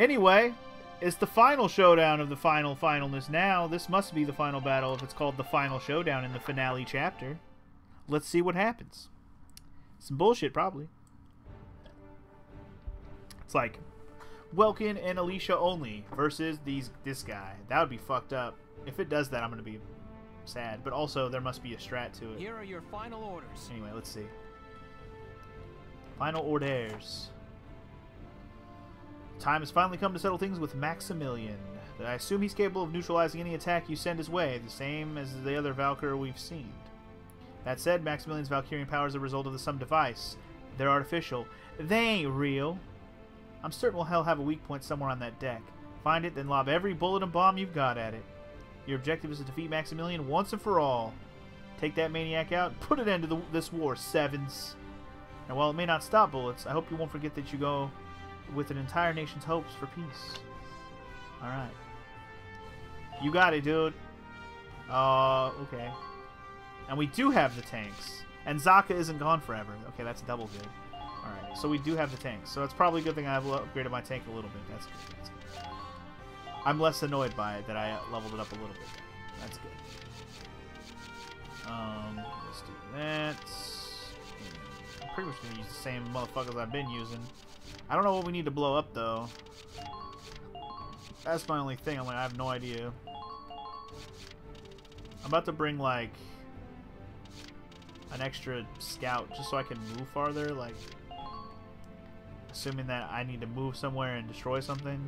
Anyway, it's the final showdown of the final finalness now. This must be the final battle if it's called the final showdown in the finale chapter. Let's see what happens. Some bullshit, probably. It's like Welkin and Alicia only versus these this guy. That would be fucked up. If it does that, I'm gonna be sad. But also, there must be a strat to it. Here are your final orders. Anyway, let's see. Final orders. Time has finally come to settle things with Maximilian. I assume he's capable of neutralizing any attack you send his way, the same as the other Valkyr we've seen. That said, Maximilian's Valkyrian powers are a result of the some device. They're artificial. They ain't real. I'm certain we'll hell have a weak point somewhere on that deck. Find it, then lob every bullet and bomb you've got at it. Your objective is to defeat Maximilian once and for all. Take that maniac out, put an end to the, this war, Sevens. And while it may not stop bullets, I hope you won't forget that you go with an entire nation's hopes for peace. Alright. You got it, dude. Uh, okay. And we do have the tanks. And Zaka isn't gone forever. Okay, that's double good. Alright, so we do have the tanks. So it's probably a good thing I've upgraded my tank a little bit. That's good. That's good. I'm less annoyed by it that I leveled it up a little bit. That's good. Um, let's do that. I'm pretty much going to use the same motherfuckers I've been using. I don't know what we need to blow up, though. That's my only thing. I'm like, I have no idea. I'm about to bring, like, an extra scout just so I can move farther, like, assuming that I need to move somewhere and destroy something.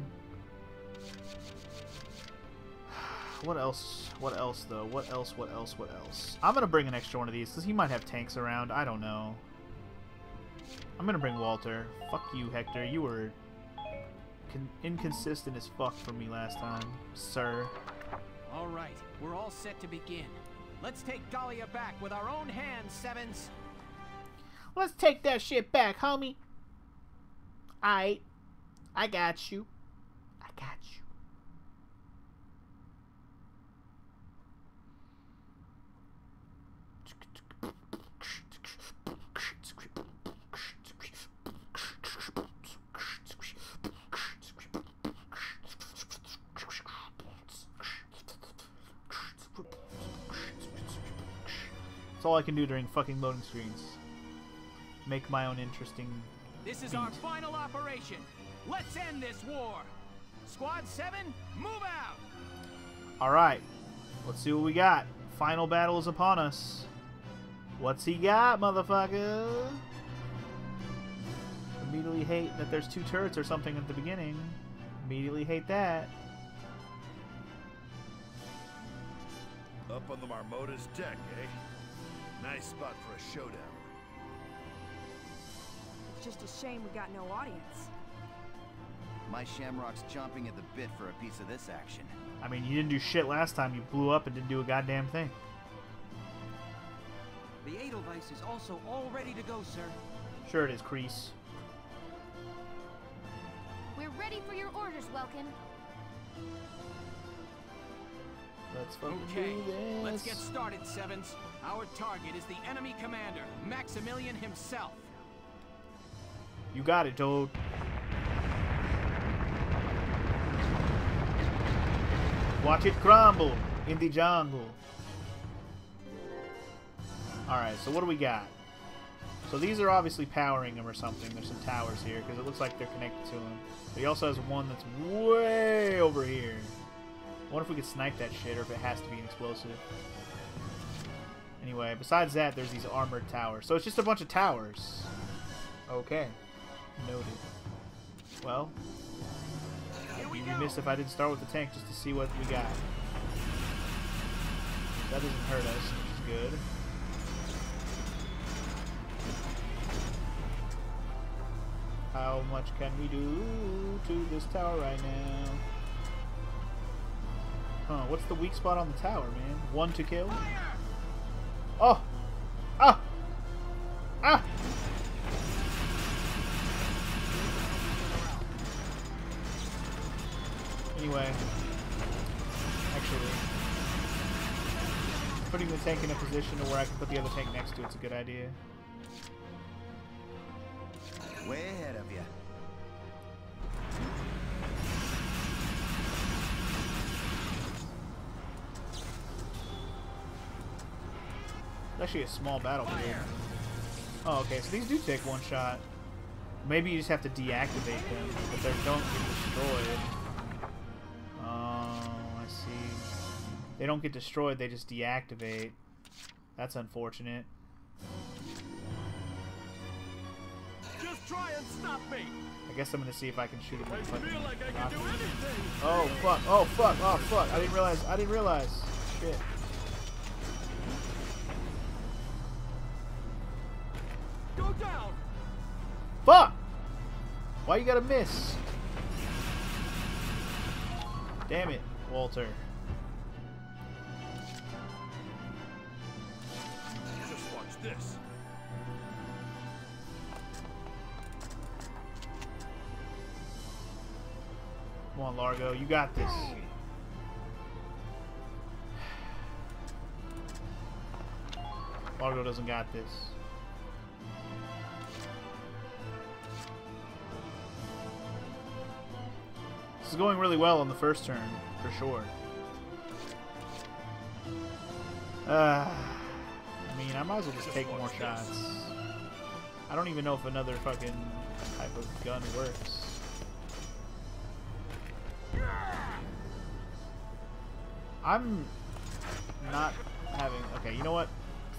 What else? What else, though? What else? What else? What else? I'm to bring an extra one of these, because he might have tanks around. I don't know. I'm to bring Walter. Fuck you, Hector. You were inconsistent as fuck for me last time, sir. All right. We're all set to begin. Let's take Gallia back with our own hands, Sevens. Let's take that shit back, homie. Aight. I got you. I got you. That's all I can do during fucking loading screens. Make my own interesting. This is beat. our final operation. Let's end this war. Squad 7, move out. All right, let's see what we got. Final battle is upon us. What's he got, motherfucker? Immediately hate that there's two turrets or something at the beginning. Immediately hate that. Up on the Marmota's deck, eh? Nice spot for a showdown. It's just a shame we got no audience. My Shamrock's chomping at the bit for a piece of this action. I mean, you didn't do shit last time. You blew up and didn't do a goddamn thing. The Edelweiss is also all ready to go, sir. Sure it is, Crease. We're ready for your orders, Welkin. Let's Okay, this. let's get started, Sevens. Our target is the enemy commander, Maximilian himself. You got it, dude. Watch it crumble in the jungle. Alright, so what do we got? So these are obviously powering him or something. There's some towers here because it looks like they're connected to him. But he also has one that's way over here. Wonder if we could snipe that shit or if it has to be an explosive. Anyway, besides that, there's these armored towers. So it's just a bunch of towers. Okay. Noted. Well, I'd we be remiss if I didn't start with the tank just to see what we got. That doesn't hurt us, which is good. How much can we do to this tower right now? Huh, what's the weak spot on the tower, man? One to kill? Oh! Ah! Ah! Anyway, actually, putting the tank in a position to where I can put the other tank next to it's a good idea. Way ahead of you. Actually a small battlefield. Oh, okay, so these do take one shot. Maybe you just have to deactivate them, but they don't get destroyed. Oh, I see. They don't get destroyed, they just deactivate. That's unfortunate. Just try and stop me. I guess I'm gonna see if I can shoot him I with feel like I can do anything. Oh fuck! Oh fuck! Oh fuck! I didn't realize. I didn't realize. Shit. Go down. Fuck! Why you gotta miss? Damn it, Walter. Just watch this. Come on, Largo. You got this. Largo doesn't got this. Is going really well on the first turn, for sure. Uh, I mean, I might as well just take more shots. I don't even know if another fucking type of gun works. I'm not having. Okay, you know what?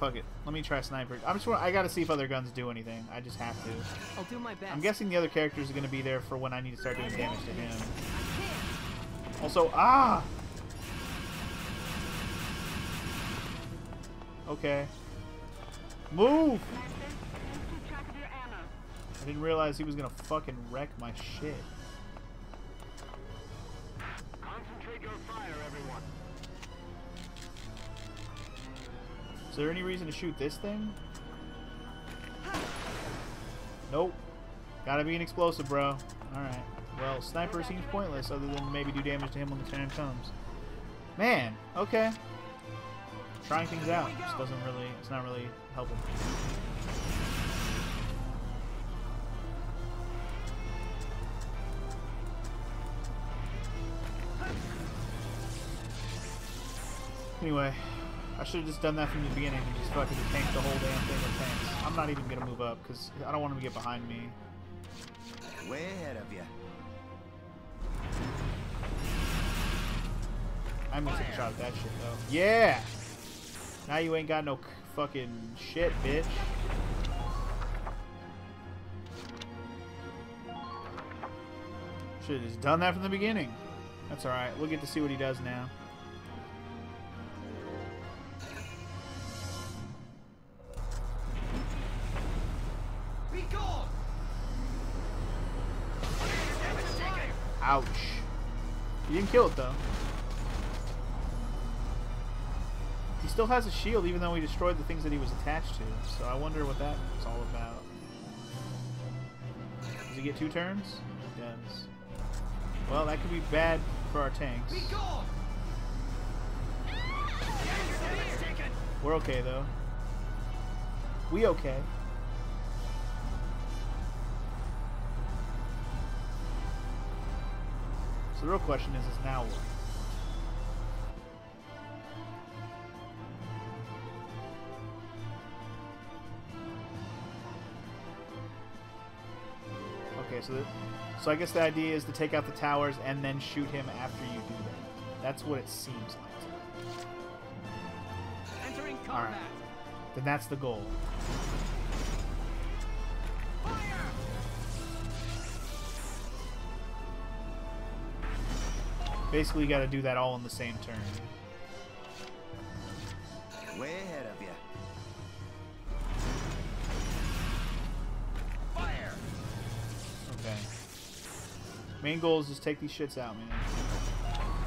Fuck it. Let me try sniper. I'm just. I gotta see if other guns do anything. I just have to. I'll do my best. I'm guessing the other characters are gonna be there for when I need to start doing damage to him. Also, ah. Okay. Move. I didn't realize he was gonna fucking wreck my shit. Concentrate your fire, everyone. Is there any reason to shoot this thing? Nope. Gotta be an explosive, bro. Alright. Well, sniper seems pointless other than maybe do damage to him when the time comes. Man, okay. Trying things out. Just doesn't really, it's not really helping. Anyway, I should have just done that from the beginning and just fucking tank the whole damn thing with tanks. I'm not even gonna move up because I don't want him to get behind me. Way ahead of you. I'm gonna take a shot at that shit though. Yeah! Now you ain't got no c- fucking shit, bitch. Should have just done that from the beginning. That's alright. We'll get to see what he does now. He didn't kill it though. He still has a shield even though he destroyed the things that he was attached to. So I wonder what that was all about. Does he get two turns? He does. Well, that could be bad for our tanks. We're okay though. We okay. So the real question is, is now what? Okay, so the, so I guess the idea is to take out the towers and then shoot him after you do that. That's what it seems like. to me. All right. Then that's the goal. Basically, you got to do that all in the same turn. Way ahead of you. Fire. Okay. Main goal is just take these shits out, man.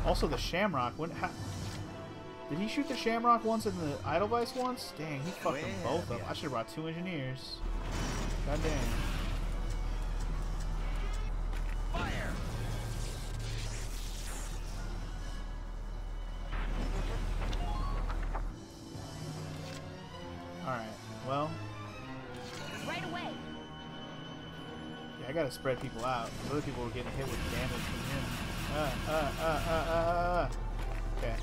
Also, the Shamrock. When, how, did he shoot the Shamrock once and the Edelweiss once? Dang, he fucked them both ahead, up. yeah. I should have brought two engineers. God damn. gotta spread people out. Other people were getting hit with damage from him. Uh, uh, uh, uh, uh, uh. uh. Okay.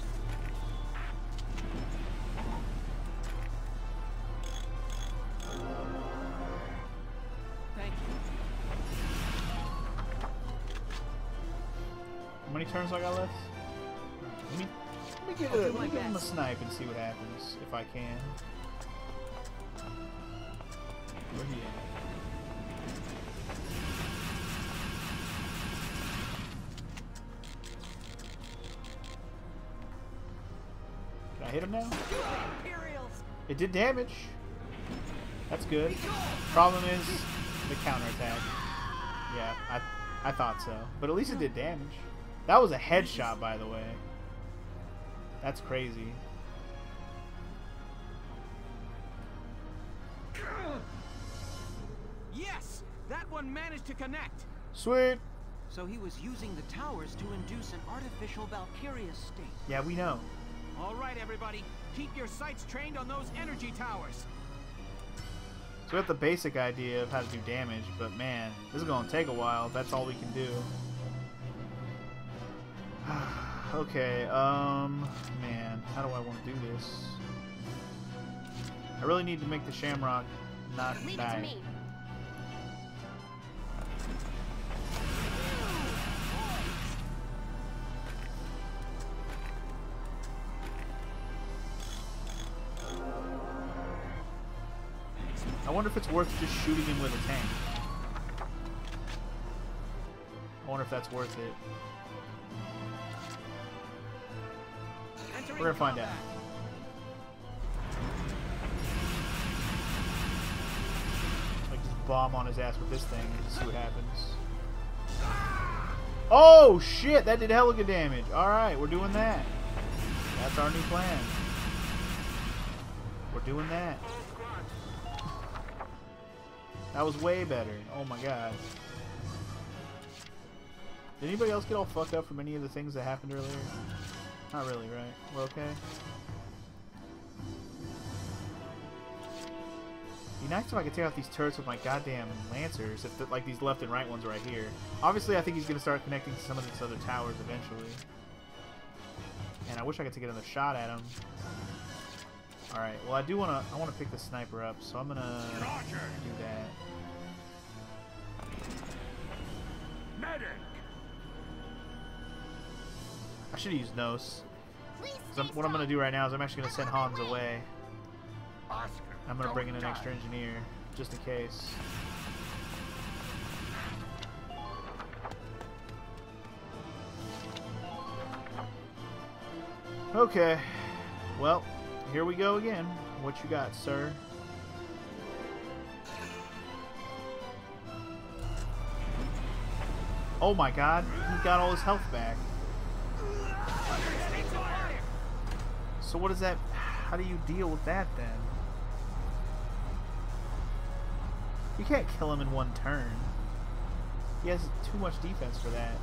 How many turns I got left? Let me, let me get a, let me give him a snipe and see what happens if I can. Where he at? Hit him now? It did damage. That's good. Problem is the counterattack. Yeah, I I thought so. But at least it did damage. That was a headshot, by the way. That's crazy. Yes! That one managed to connect! Sweet. So he was using the towers to induce an artificial Valkyria state. Yeah, we know. All right, everybody. Keep your sights trained on those energy towers. So we have the basic idea of how to do damage, but man, this is going to take a while if that's all we can do. okay, um, man, how do I want to do this? I really need to make the Shamrock not Leave it die. Wonder if it's worth just shooting him with a tank. I wonder if that's worth it. We're gonna find out. Like just bomb on his ass with this thing and see what happens. Oh shit! That did hella good damage. All right, we're doing that. That's our new plan. We're doing that. That was way better. Oh my god. Did anybody else get all fucked up from any of the things that happened earlier? Not really, right? We're okay. Be nice if I could take out these turrets with my goddamn lancers, if the, like these left and right ones right here. Obviously, I think he's gonna start connecting to some of these other towers eventually. And I wish I could take another shot at him. All right. Well, I do wanna I wanna pick the sniper up, so I'm gonna Roger. do that. Medic. I should have used Nos. I'm- what I'm gonna do right now is I'm actually gonna send Hans away. Oscar. I'm gonna bring in an die. extra engineer just in case. Okay. Well, here we go again. What you got, sir? Oh my god, he got all his health back. So what is that how do you deal with that then? You can't kill him in one turn. He has too much defense for that.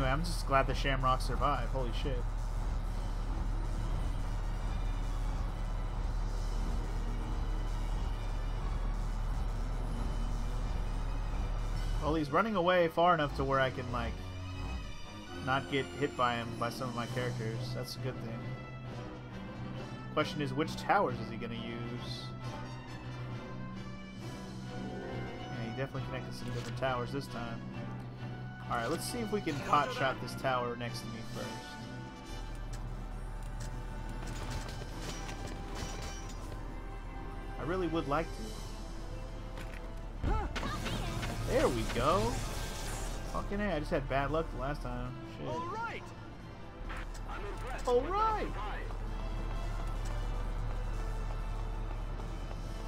Anyway, I'm just glad the Shamrock survived. Holy shit. Well, he's running away far enough to where I can, like, not get hit by him by some of my characters. That's a good thing. Question is, which towers is he going to use? Yeah, he definitely connected some different towers this time. Alright, let's see if we can pot shot this tower next to me first. I really would like to. There we go. Fucking i just had bad luck the last time. Shit. All right. I'm impressed. Alright!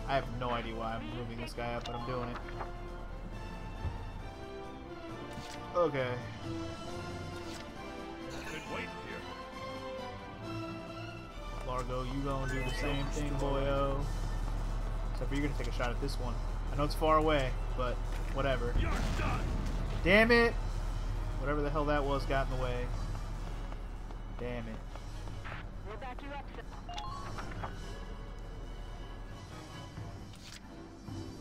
I have no idea why I'm moving this guy up, but I'm doing it. Okay. Good wait here. Largo, you gonna do the same thing, boyo. Except for you're gonna take a shot at this one. I know it's far away, but whatever. You're done. Damn it! Whatever the hell that was got in the way. Damn it. We'll back you up.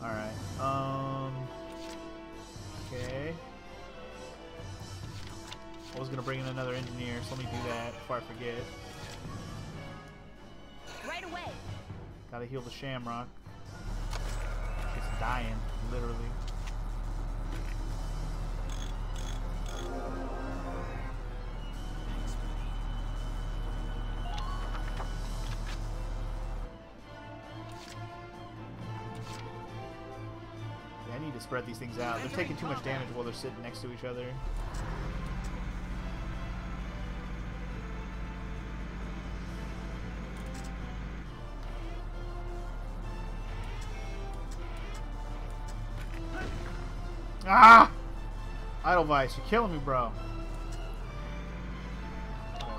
Alright. Um. Okay. I was gonna bring in another engineer, so let me do that before I forget. Right away. Gotta heal the Shamrock. It's dying, literally. Yeah, I need to spread these things out. They're taking too much damage while they're sitting next to each other. Edelweiss, you're killing me, bro. Whatever.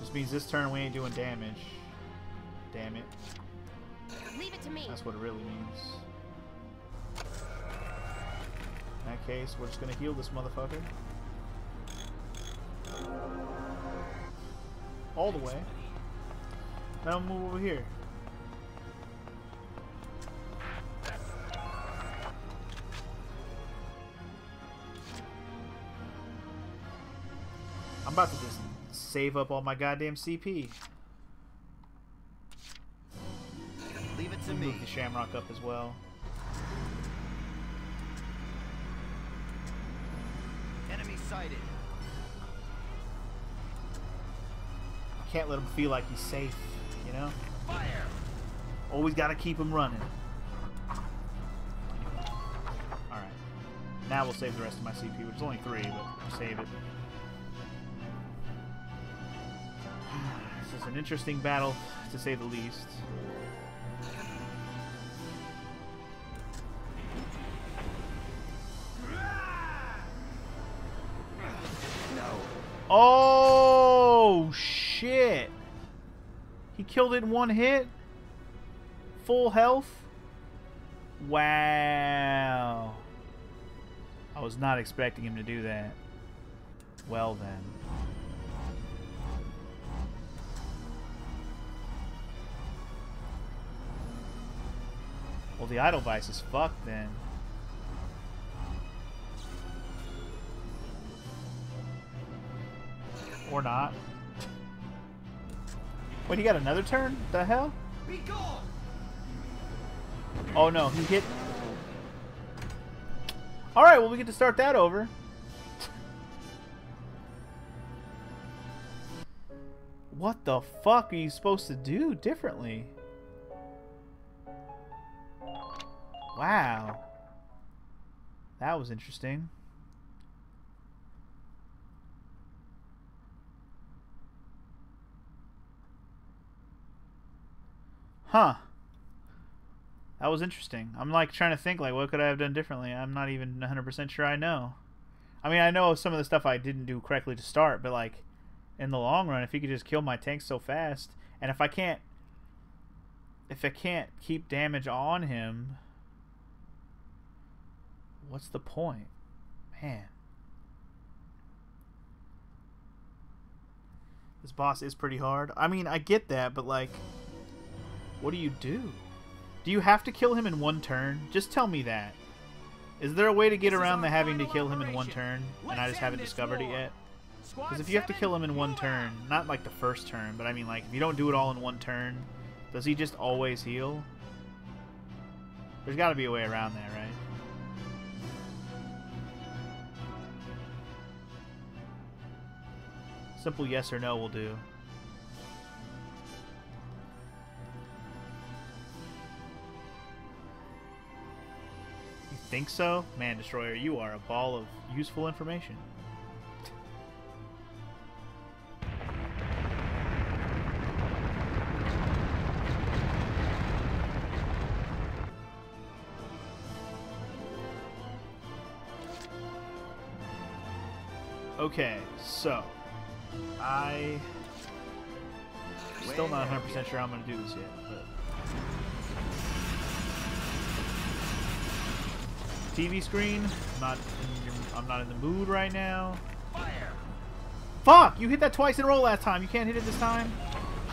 Just means this turn we ain't doing damage. Damn it. Leave it to me. That's what it really means. In that case, we're just gonna heal this motherfucker. All the way. Now move over here. About to just save up all my goddamn CP. Leave it to Move me. the Shamrock up as well. Enemy sighted. Can't let him feel like he's safe, you know? Fire! Always gotta keep him running. Alright. Now we'll save the rest of my CP, which is only three, but we'll save it. An interesting battle, to say the least. Oh, shit! He killed it in one hit? Full health? Wow. I was not expecting him to do that. Well then. Well, the Edelweiss is fucked then. Or not. Wait, he got another turn? The hell? Be gone! Oh no, he hit. Alright, well, we get to start that over. What the fuck are you supposed to do differently? Wow. That was interesting. Huh. That was interesting. I'm like trying to think like what could I have done differently? I'm not even 100% sure I know. I mean, I know some of the stuff I didn't do correctly to start, but like in the long run, if he could just kill my tanks so fast, and if I can't if I can't keep damage on him, what's the point? Man. This boss is pretty hard. I mean, I get that, but like what do you do? Do you have to kill him in one turn? Just tell me that. Is there a way to get This around the having to kill him in one turn and I Let's just haven't discovered it yet? Because if you have to kill him in one turn, not like the first turn, but I mean like if you don't do it all in one turn, does he just always heal? There's got to be a way around that, right? Simple yes or no will do. You think so? Man, Destroyer, you are a ball of useful information. Okay, so I still not 100% sure I'm going to do this yet, but TV screen. I'm not in your, I'm not in the mood right now. Fire! Fuck! You hit that twice in a row last time. You can't hit it this time.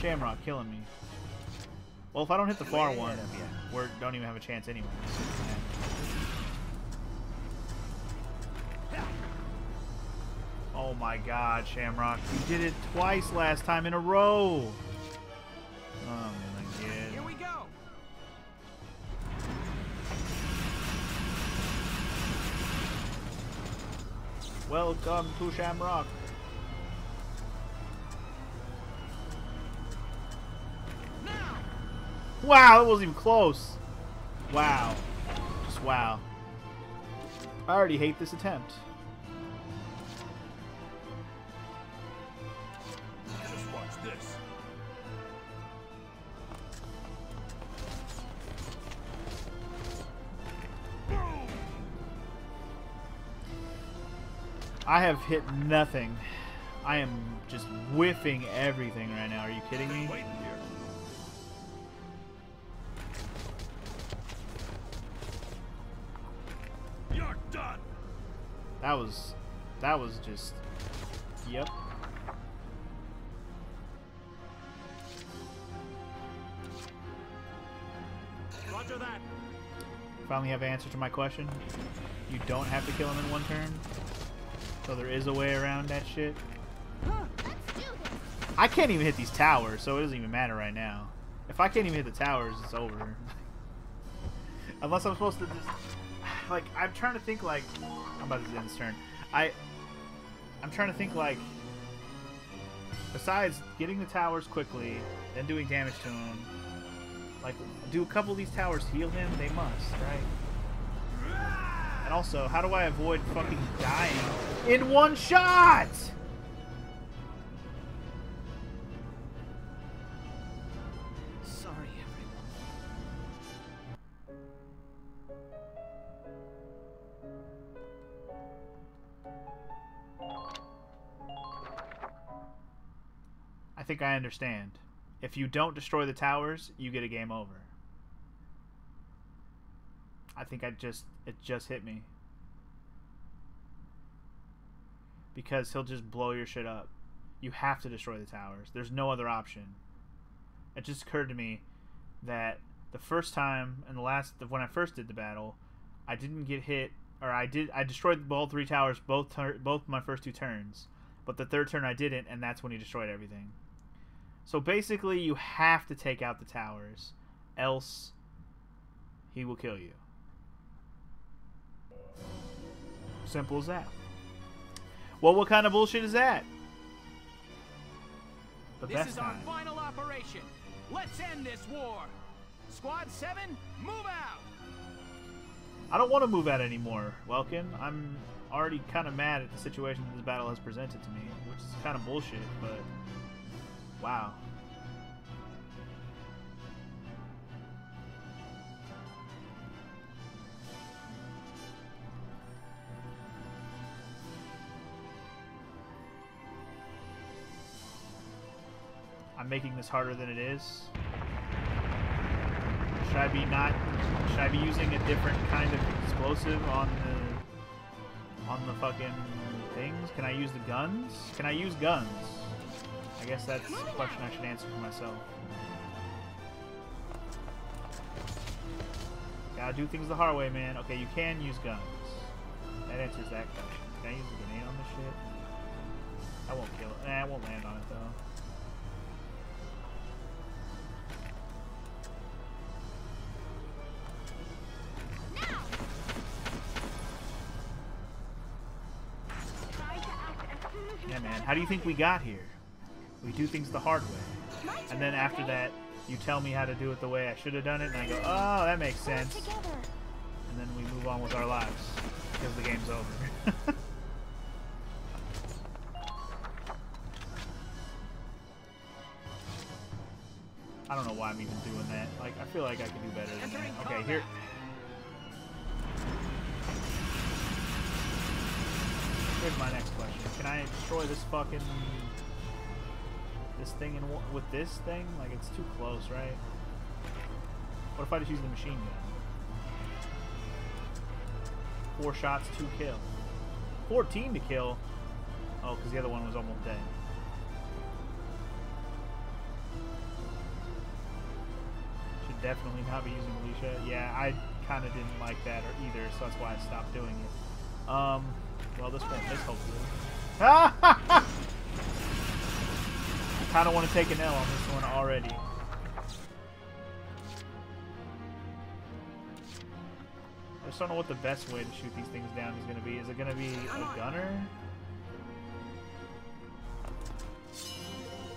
Shamrock killing me. Well, if I don't hit the far one, ahead of ya. we don't even have a chance anyway. Oh my god, Shamrock. You did it twice last time in a row. Oh my Here we go. Welcome to Shamrock. Now. Wow, that wasn't even close. Wow. Just wow. I already hate this attempt. I have hit nothing. I am just whiffing everything right now. Are you kidding me? You're done. That was that was just Yep. Roger that. Finally have an answer to my question. You don't have to kill him in one turn. So there is a way around that shit. Let's do this. I can't even hit these towers, so it doesn't even matter right now. If I can't even hit the towers, it's over. Unless I'm supposed to just like I'm trying to think like I'm about to end this turn. I I'm trying to think like besides getting the towers quickly, then doing damage to him, like do a couple of these towers heal him? They must, right? And also, how do I avoid fucking dying in one shot? Sorry, everyone. I think I understand. If you don't destroy the towers, you get a game over. I think I just it just hit me. Because he'll just blow your shit up. You have to destroy the towers. There's no other option. It just occurred to me that the first time and the last when I first did the battle, I didn't get hit or I did I destroyed all three towers both both my first two turns. But the third turn I didn't and that's when he destroyed everything. So basically, you have to take out the towers, else he will kill you. Simple as that. Well, what kind of bullshit is that? The This is our final operation. Let's end this war. Squad 7, move out. I don't want to move out anymore, Welkin. I'm already kind of mad at the situation that this battle has presented to me, which is kind of bullshit, but wow. I'm making this harder than it is. Should I be not? Should I be using a different kind of explosive on the on the fucking things? Can I use the guns? Can I use guns? I guess that's a question I should answer for myself. Gotta do things the hard way, man. Okay, you can use guns. That answers that question. Can I use a grenade on this shit? I won't kill it. Nah, I won't land on it though. How do you think we got here? We do things the hard way. And then after that, you tell me how to do it the way I should have done it, and I go, oh, that makes sense. And then we move on with our lives because the game's over. I don't know why I'm even doing that. Like, I feel like I could do better than that. Okay, here. Here's my next. Can I destroy this fucking this thing in with this thing? Like it's too close, right? What if I just use the machine gun? Four shots, two kill. 14 to kill. Oh, because the other one was almost dead. Should definitely not be using Alicia. Yeah, I kind of didn't like that or either, so that's why I stopped doing it. Um, well, this won't miss, hopefully. I kind of want to take an L on this one already. I just don't know what the best way to shoot these things down is going to be. Is it going to be a gunner?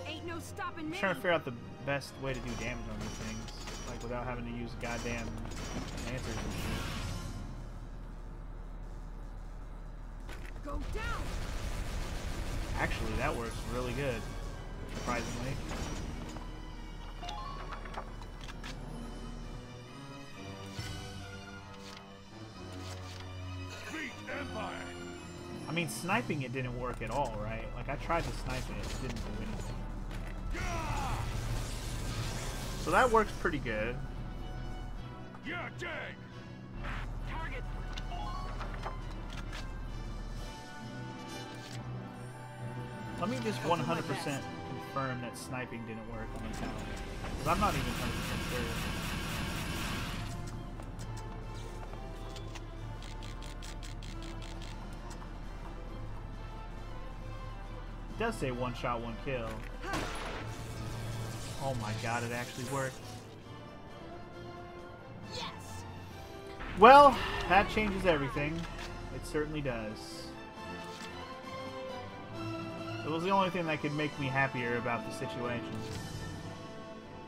Ain't no stopping I'm me. trying to figure out the best way to do damage on these things, like without having to use goddamn answers and shit. Go down. Actually, that works really good, surprisingly. I mean, sniping it didn't work at all, right? Like, I tried to snipe it, it didn't do anything. So that works pretty good. Yeah, dang! Target. Let me just 100% confirm that sniping didn't work on the tower. Because I'm not even 100% sure. It does say one shot, one kill. Oh my god, it actually worked. Yes. Well, that changes everything. It certainly does. It was the only thing that could make me happier about the situation.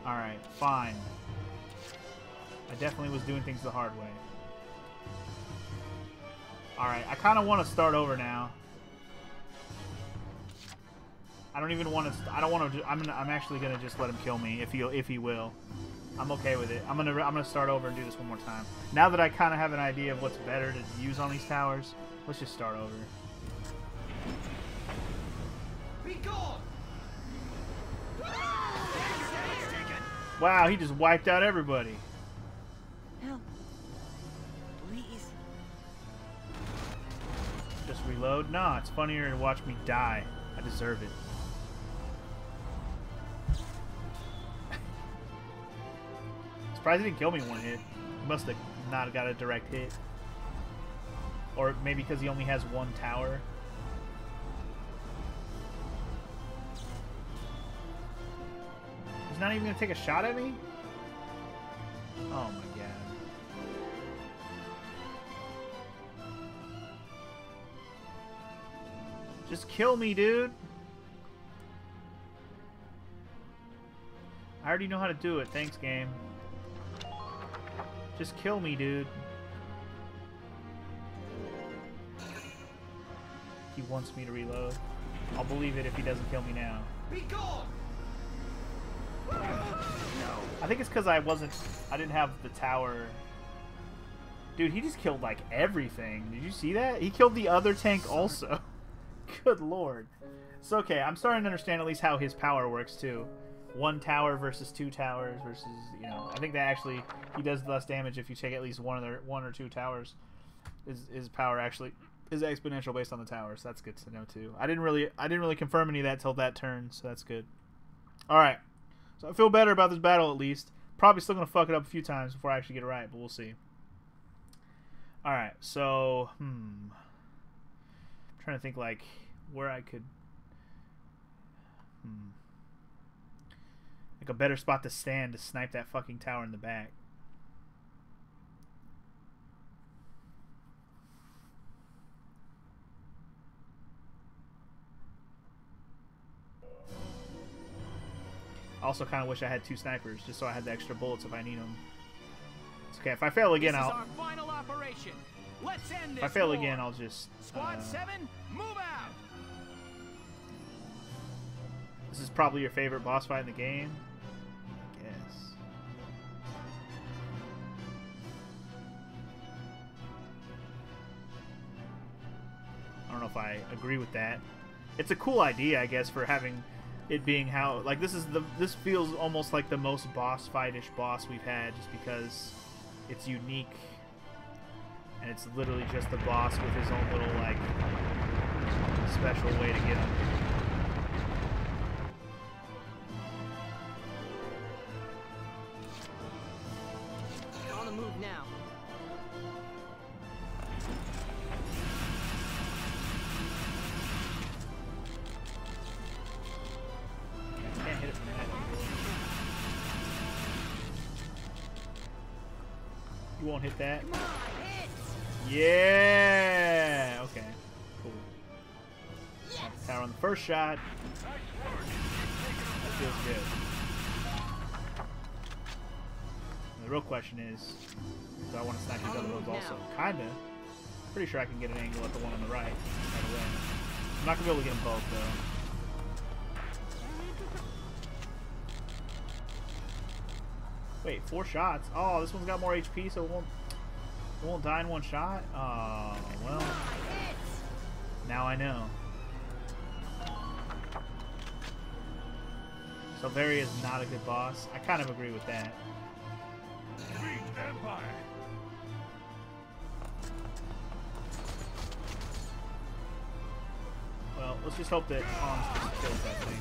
Alright, fine. I definitely was doing things the hard way. Alright, I kind of want to start over now. I don't even want to. I don't want to. I'm. Gonna, I'm actually gonna just let him kill me if he if he will. I'm okay with it. I'm gonna I'm gonna start over and do this one more time. Now that I kind of have an idea of what's better to use on these towers, let's just start over. Be gone! Wow, he just wiped out everybody. Help. Please. Just reload. Nah, it's funnier to watch me die. I deserve it. Surprised he didn't kill me in one hit. He must have not got a direct hit. Or maybe because he only has one tower. He's not even to take a shot at me? Oh my god. Just kill me, dude. I already know how to do it. Thanks, game. Just kill me, dude. He wants me to reload. I'll believe it if he doesn't kill me now. Be gone! I think it's because I wasn't... I didn't have the tower... Dude, he just killed, like, everything. Did you see that? He killed the other tank also. Good lord. It's okay. I'm starting to understand at least how his power works, too. One tower versus two towers versus, you know... I think that actually... He does less damage if you take at least one, of their, one or two towers. His, his power actually is exponential based on the towers. That's good to know, too. I didn't really... I didn't really confirm any of that till that turn, so that's good. Alright. So I feel better about this battle at least. Probably still gonna fuck it up a few times before I actually get it right, but we'll see. Alright, so hmm. I'm trying to think like where I could hmm. Like a better spot to stand to snipe that fucking tower in the back. I also kind of wish I had two snipers, just so I had the extra bullets if I need them. It's okay. If I fail again, I'll. our final operation. Let's end this If I fail war. again, I'll just. Squad uh, seven, move out. This is probably your favorite boss fight in the game. I guess. I don't know if I agree with that. It's a cool idea, I guess, for having it being how like this is the this feels almost like the most boss fightish boss we've had, just because it's unique and it's literally just the boss with his own little like special way to get him. That. On! Yeah. Okay. Cool. Yes. Tower on the first shot. That feels good. The real question is, do I want to snipe these other the ones move also? Kinda. Pretty sure I can get an angle at the one on the right. Right. I'm not gonna be able to get them both though. Wait, four shots? Oh, this one's got more HP, so it won't, it won't die in one shot? Oh, well, now I know. So Selvaria is not a good boss. I kind of agree with that. Well, let's just hope that Hans kills that thing.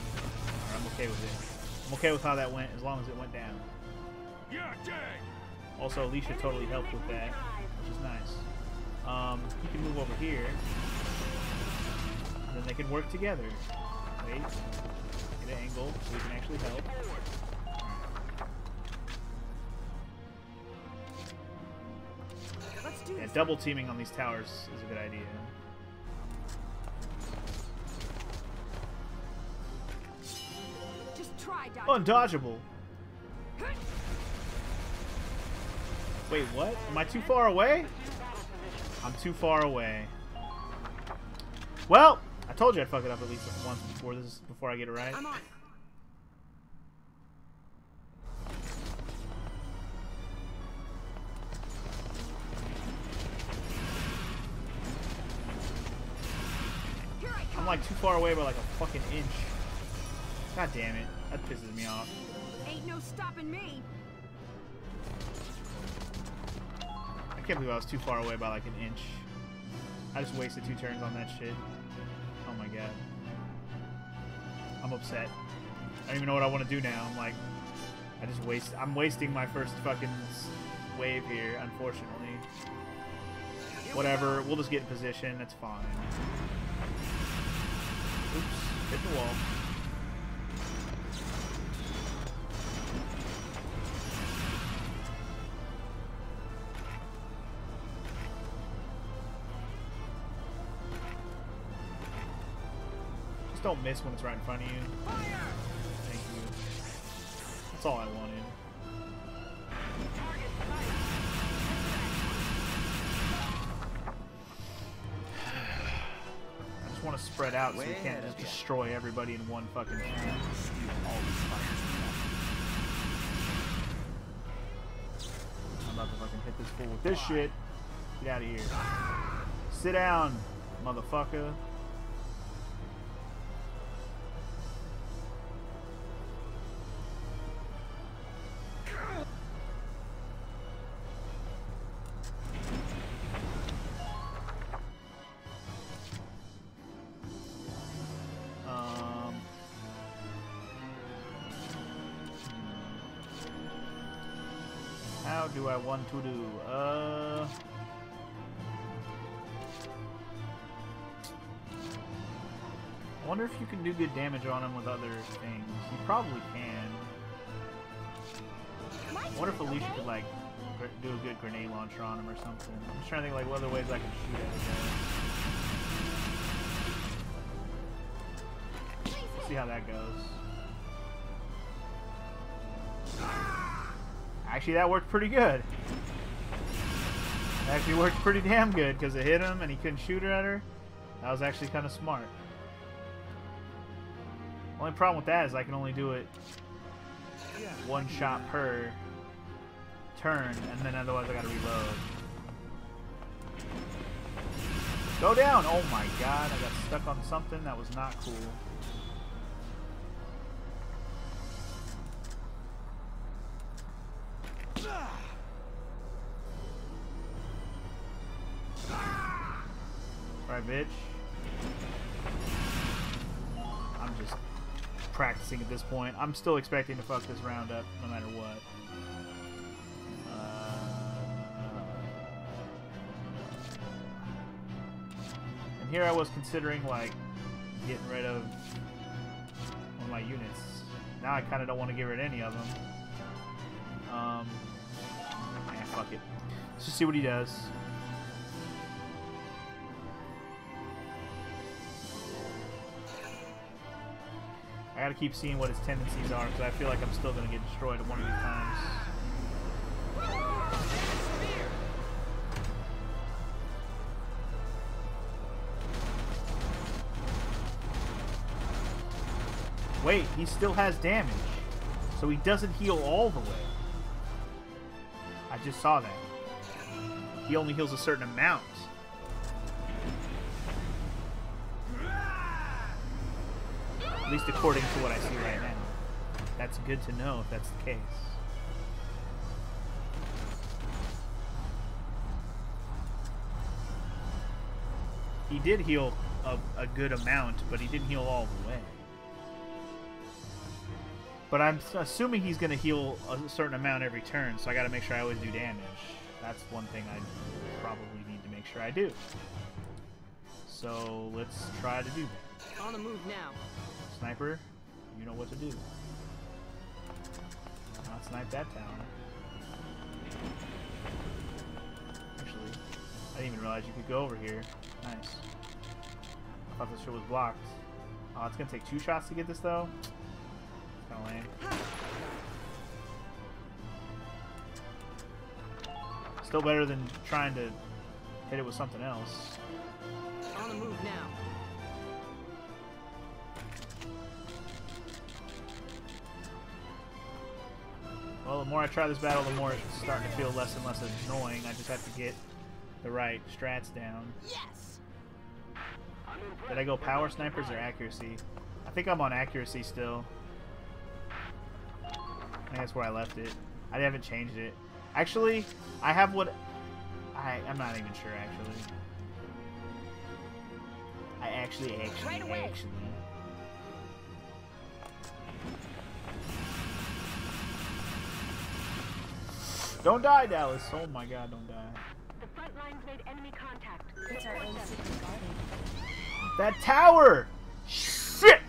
Alright, I'm okay with it. I'm okay with how that went, as long as it went down. Also, Alicia totally helped with that, which is nice. Um, he can move over here. Then they can work together. Wait. Get an angle so we can actually help. Let's do Yeah, double teaming on these towers is a good idea. Just try, Dodge. Undodgeable. Wait, what? Am I too far away? I'm too far away. Well, I told you I'd fuck it up at least once before this before I get it right. I'm on. Here I come. I'm like too far away by like a fucking inch. God damn it. That pisses me off. Ain't no stopping me. Can't believe I was too far away by like an inch. I just wasted two turns on that shit. Oh my god. I'm upset. I don't even know what I want to do now. I'm like, I just waste. I'm wasting my first fucking wave here, unfortunately. Whatever. We'll just get in position. That's fine. Oops. Hit the wall. Don't miss when it's right in front of you. Thank you. That's all I wanted. I just want to spread out so we can't just destroy everybody in one fucking shot. I'm about to fucking hit this fool with this shit. Get out of here. Sit down, motherfucker. I want to do? Uh, I wonder if you can do good damage on him with other things. You probably can. I wonder if Alicia could like do a good grenade launcher on him or something. I'm just trying to think like what other ways I can shoot at. Let's see how that goes. Actually, that worked pretty good. Actually worked pretty damn good because it hit him and he couldn't shoot her at her. That was actually kind of smart. Only problem with that is I can only do it one shot per turn, and then otherwise I gotta reload. Go down! Oh my god, I got stuck on something that was not cool. Bitch. I'm just practicing at this point. I'm still expecting to fuck this round up no matter what. Uh, and here I was considering like getting rid of one of my units. Now I kind of don't want to get rid of any of them. Um, yeah. fuck it. Let's just see what he does. I gotta keep seeing what his tendencies are because I feel like I'm still gonna get destroyed at one of these times. Wait, he still has damage. So he doesn't heal all the way. I just saw that. He only heals a certain amount. At least according to what I see right now. That's good to know if that's the case. He did heal a, a good amount, but he didn't heal all the way. But I'm assuming he's going to heal a certain amount every turn, so I got to make sure I always do damage. That's one thing I probably need to make sure I do. So let's try to do that. On the move now. Sniper, you know what to do. Not snipe that tower. Actually, I didn't even realize you could go over here. Nice. I thought this shit was blocked. Oh, it's gonna take two shots to get this though. Kinda lame. Still better than trying to hit it with something else. On the move now. Well, the more I try this battle, the more it's starting to feel less and less annoying. I just have to get the right strats down. Yes. Did I go power snipers or accuracy? I think I'm on accuracy still. I think that's where I left it. I haven't changed it. Actually, I have what... I, I'm not even sure, actually. I actually, actually, Right away. actually... Don't die, Dallas. Oh my god, don't die. The front lines made enemy contact. It's our own secret garden. That tower! Shit!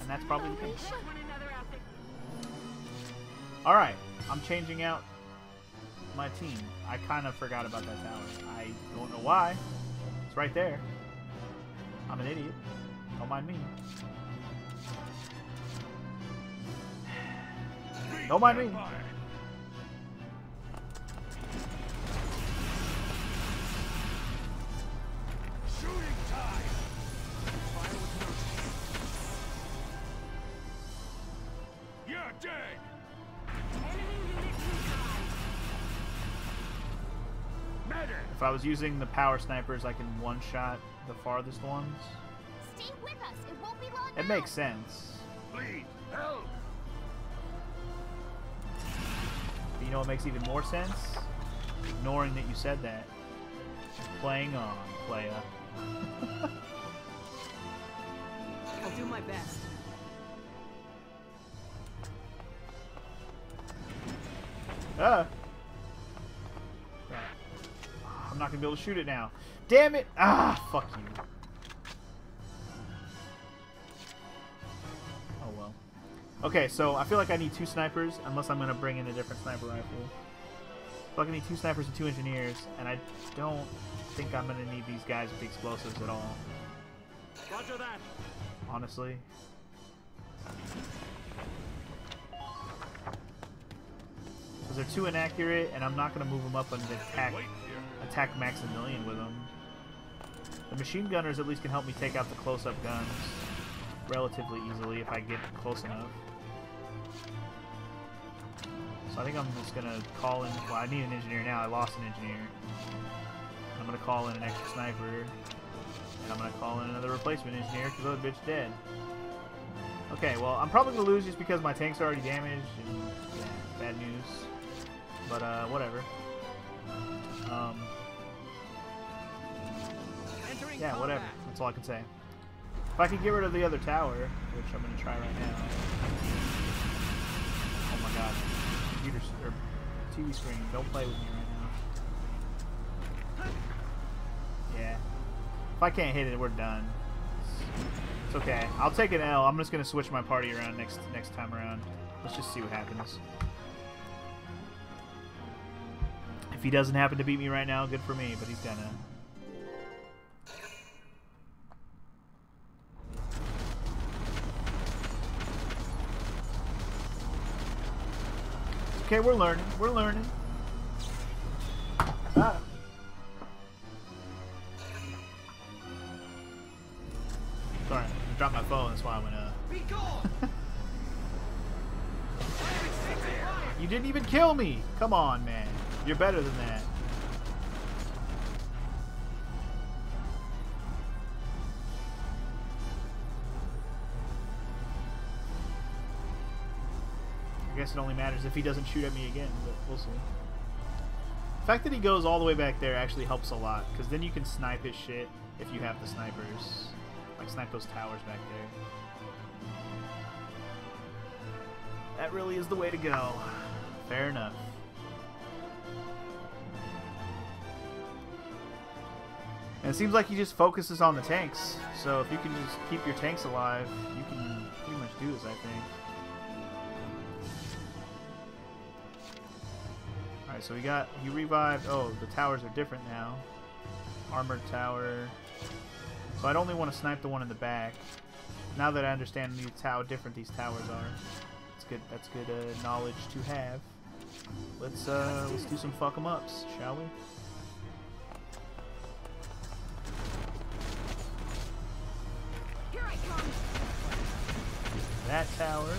And that's probably the case. One another out there. Alright, I'm changing out my team. I kind of forgot about that tower. I don't know why. It's right there. I'm an idiot. Don't mind me. Don't mind me. Dead! Enemy unit neutralized. Medic! If I was using the power snipers, I can one-shot the farthest ones. Stay with us. It won't be long It makes sense. Please, help! But you know what makes even more sense? Ignoring that you said that. Playing on, playa. I'll do my best. Ah! I'm not gonna be able to shoot it now. Damn it! Ah, fuck you. Oh well. Okay, so I feel like I need two snipers, unless I'm gonna bring in a different sniper rifle. I feel like I need two snipers and two engineers, and I don't think I'm gonna need these guys with explosives at all. Roger that. honestly. Because they're too inaccurate, and I'm not going to move them up and attack, attack Maximilian with them. The machine gunners at least can help me take out the close-up guns relatively easily if I get close enough. So I think I'm just going to call in... Well, I need an engineer now. I lost an engineer. I'm going to call in an extra sniper. And I'm going to call in another replacement engineer because the bitch dead. Okay, well, I'm probably going to lose just because my tank's are already damaged. And, yeah, bad news. But, uh, whatever. Um, yeah, whatever. That's all I can say. If I could get rid of the other tower, which I'm going to try right now. Oh my god. Computer, or TV screen, don't play with me right now. Yeah. If I can't hit it, we're done. It's okay. I'll take an L. I'm just gonna switch my party around next next time around. Let's just see what happens. If he doesn't happen to beat me right now, good for me, but he's gonna. Okay, we're learning. We're learning. Ah. Sorry, I dropped my phone. That's why I went. Uh. Be gone! You didn't even kill me. Come on, man. You're better than that. I guess it only matters if he doesn't shoot at me again, but we'll see. The fact that he goes all the way back there actually helps a lot, because then you can snipe his shit if you have the snipers. Like, snipe those towers back there. That really is the way to go. Fair enough. And it seems like he just focuses on the tanks. So if you can just keep your tanks alive, you can pretty much do this, I think. Alright, so we got, he revived, oh, the towers are different now. Armored tower. So I'd only want to snipe the one in the back. Now that I understand how different these towers are. That's good, that's good uh, knowledge to have. Let's, uh, let's do some fuck 'em ups, shall we? That tower.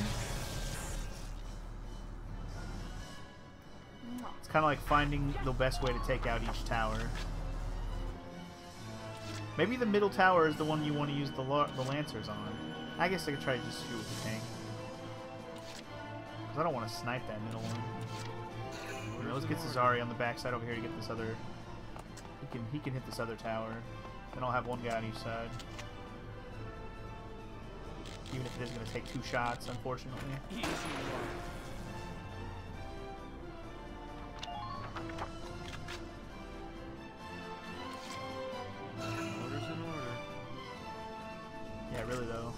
It's kind of like finding the best way to take out each tower. Maybe the middle tower is the one you want to use the, the lancers on. I guess I could try to just shoot with the tank. Because I don't want to snipe that middle one. Know, let's get Cesari on the backside over here to get this other... He can, he can hit this other tower. Then I'll have one guy on each side. Even if it is going to take two shots, unfortunately. Easy. Orders in order. Yeah, really though.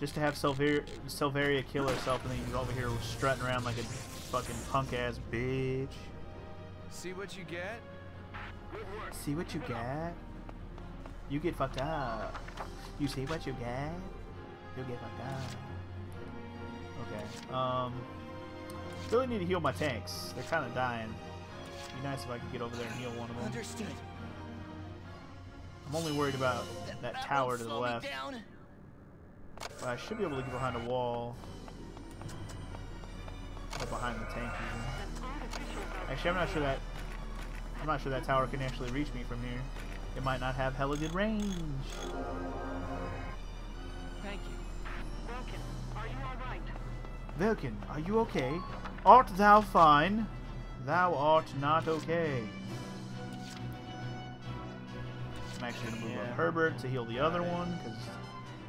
Just to have Silver Selvaria kill herself and then he's over here strutting around like a fucking punk ass bitch. See what you get? See what you got? You get fucked up. You see what you get? You'll get fucked up. Okay. Um. Really need to heal my tanks. They're kind of dying. Be nice if I could get over there and heal one of them. Understood. I'm only worried about that tower to the left. But I should be able to get behind a wall. Or behind the tank even. Actually, I'm not sure that... I'm not sure that tower can actually reach me from here. It might not have hella good range. Thank you. Welkin, are you alright? Velkin, are you okay? Art thou fine? Thou art not okay. I'm actually gonna move up Herbert to heal the other one, because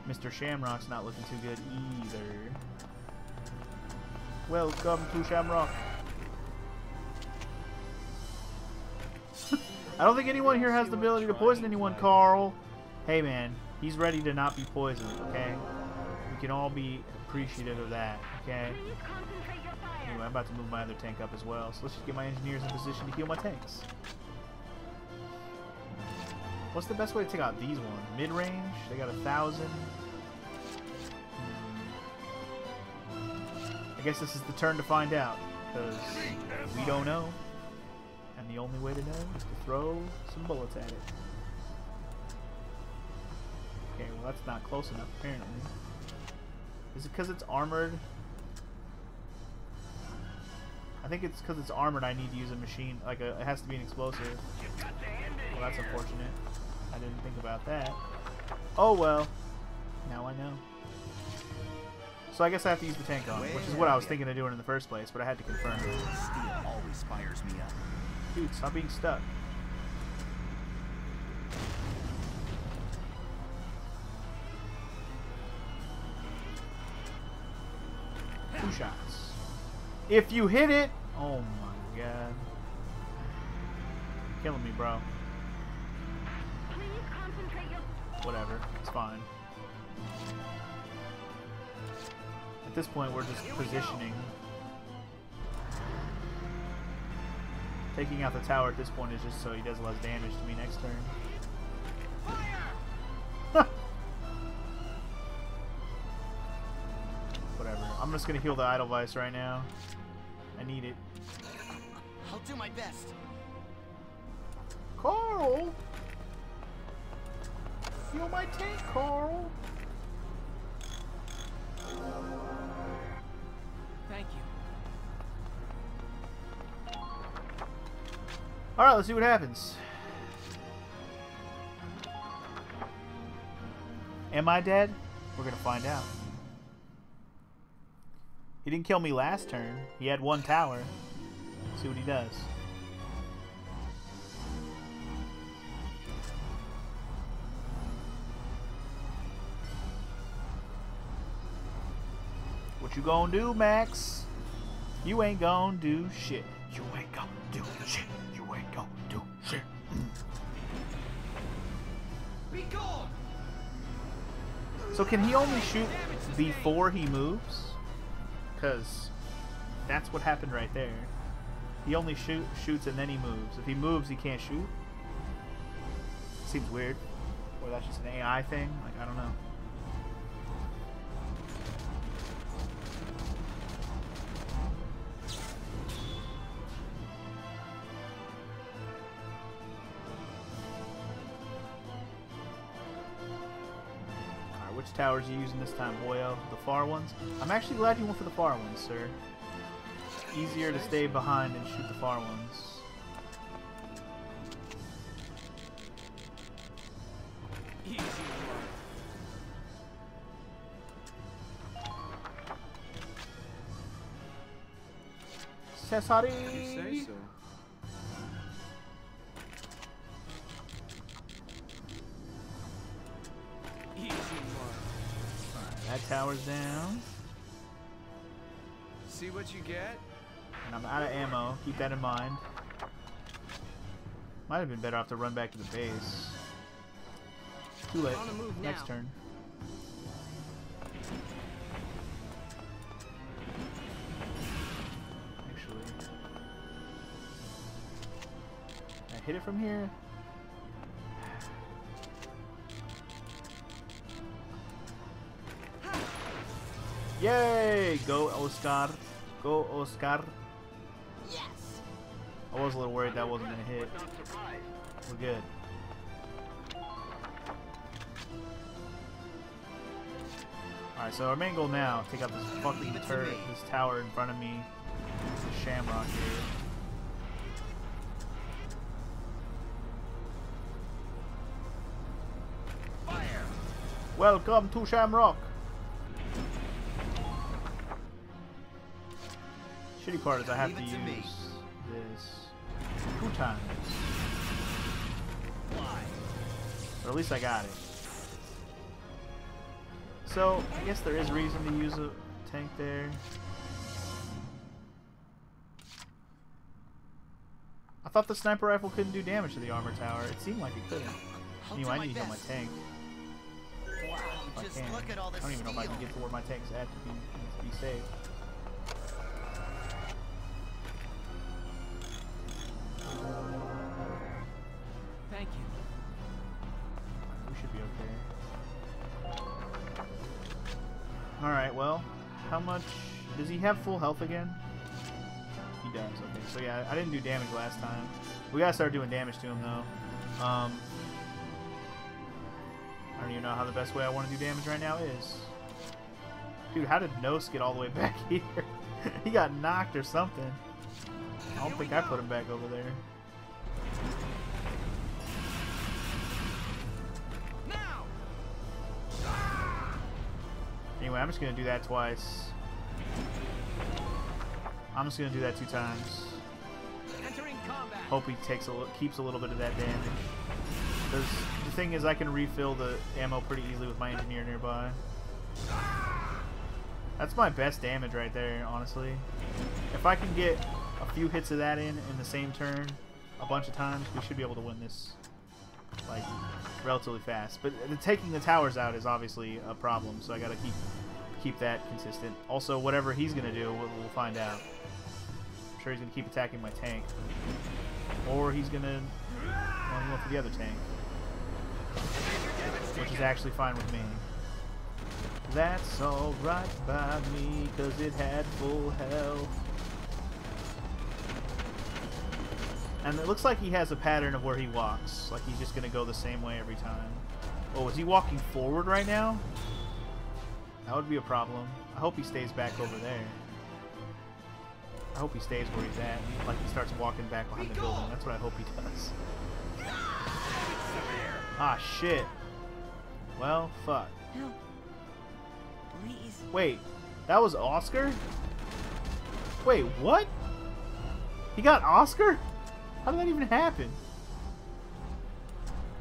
Mr. Shamrock's not looking too good either. Welcome to Shamrock. I don't think anyone here has the ability to poison anyone, Carl. Hey man, he's ready to not be poisoned, okay? We can all be appreciative of that, okay? Anyway, I'm about to move my other tank up as well, so let's just get my engineers in position to heal my tanks. What's the best way to take out these ones? Mid-range? They got a thousand. Hmm. I guess this is the turn to find out, because we don't know. And the only way to know is to throw some bullets at it. Okay, well that's not close enough apparently. Is it because it's armored? I think it's because it's armored I need to use a machine, like a, it has to be an explosive. Well, that's unfortunate. I didn't think about that. Oh well. Now I know. So I guess I have to use the tank on, which is what I was thinking of doing in the first place, but I had to confirm. Steel always fires me up. Dude, stop being stuck. Two shots. If you hit it, oh my god. Killing me, bro. Whatever, it's fine. At this point, we're just positioning. Taking out the tower at this point is just so he does less damage to me next turn. Whatever. I'm just gonna heal the Edelweiss right now. I need it. I'll do my best. Carl! Feel my tank, Carl! Alright, let's see what happens. Am I dead? We're gonna find out. He didn't kill me last turn. He had one tower. see what he does. What you gonna do, Max? You ain't gonna do shit. You ain't gonna do shit. Do shit. So can he only shoot before he moves? Because that's what happened right there. He only shoot shoots and then he moves. If he moves, he can't shoot. Seems weird. Or that's just an AI thing. Like I don't know. Towers you using this time, boyo? The far ones? I'm actually glad you went for the far ones, sir. Easier to stay behind and shoot the far ones. Cesare! Tower's down. See what you get? And I'm out of ammo. Keep that in mind. Might have been better off to run back to the base. Too late. Move Next now. turn. Actually. Can I hit it from here? Yay! Go Oscar. Go Oscar. Yes. I was a little worried that wasn't gonna hit. We're good. Alright, so our main goal now, take out this fucking Leave to turret, this tower in front of me. This shamrock here. Fire! Welcome to Shamrock! Shitty part is I have to to use me. this two times. Or at least I got it. So, I guess there is reason to use a tank there. I thought the sniper rifle couldn't do damage to the armor tower. It seemed like it couldn't. Anyway, I need to heal my tank. Wow, I just look at all I don't even know if I can get to where my tank's at to be, to be safe. He have full health again? He does, okay. So yeah, I didn't do damage last time. We gotta start doing damage to him, though. Um, I don't even know how the best way I want to do damage right now is. Dude, how did Nos get all the way back here? he got knocked or something. I don't think I put him back over there. Anyway, I'm just gonna do that twice. I'm just gonna do that two times. Entering combat! Hope he takes a keeps a little bit of that damage. Because the thing is, I can refill the ammo pretty easily with my engineer nearby. That's my best damage right there, honestly. If I can get a few hits of that in in the same turn a bunch of times, we should be able to win this like relatively fast. But the taking the towers out is obviously a problem, so I gotta keep keep that consistent. Also, whatever he's gonna do, we'll, we'll find out. I'm sure he's gonna keep attacking my tank. Or he's gonna well, he went for the other tank. Which is actually fine with me. That's alright by me, cause it had full health. And it looks like he has a pattern of where he walks. Like he's just gonna go the same way every time. Oh, is he walking forward right now? That would be a problem. I hope he stays back over there. I hope he stays where he's at. Like he starts walking back behind the building. That's what I hope he does. Ah, shit. Well, fuck. Help. Please. Wait, that was Oscar? Wait, what? He got Oscar? How did that even happen?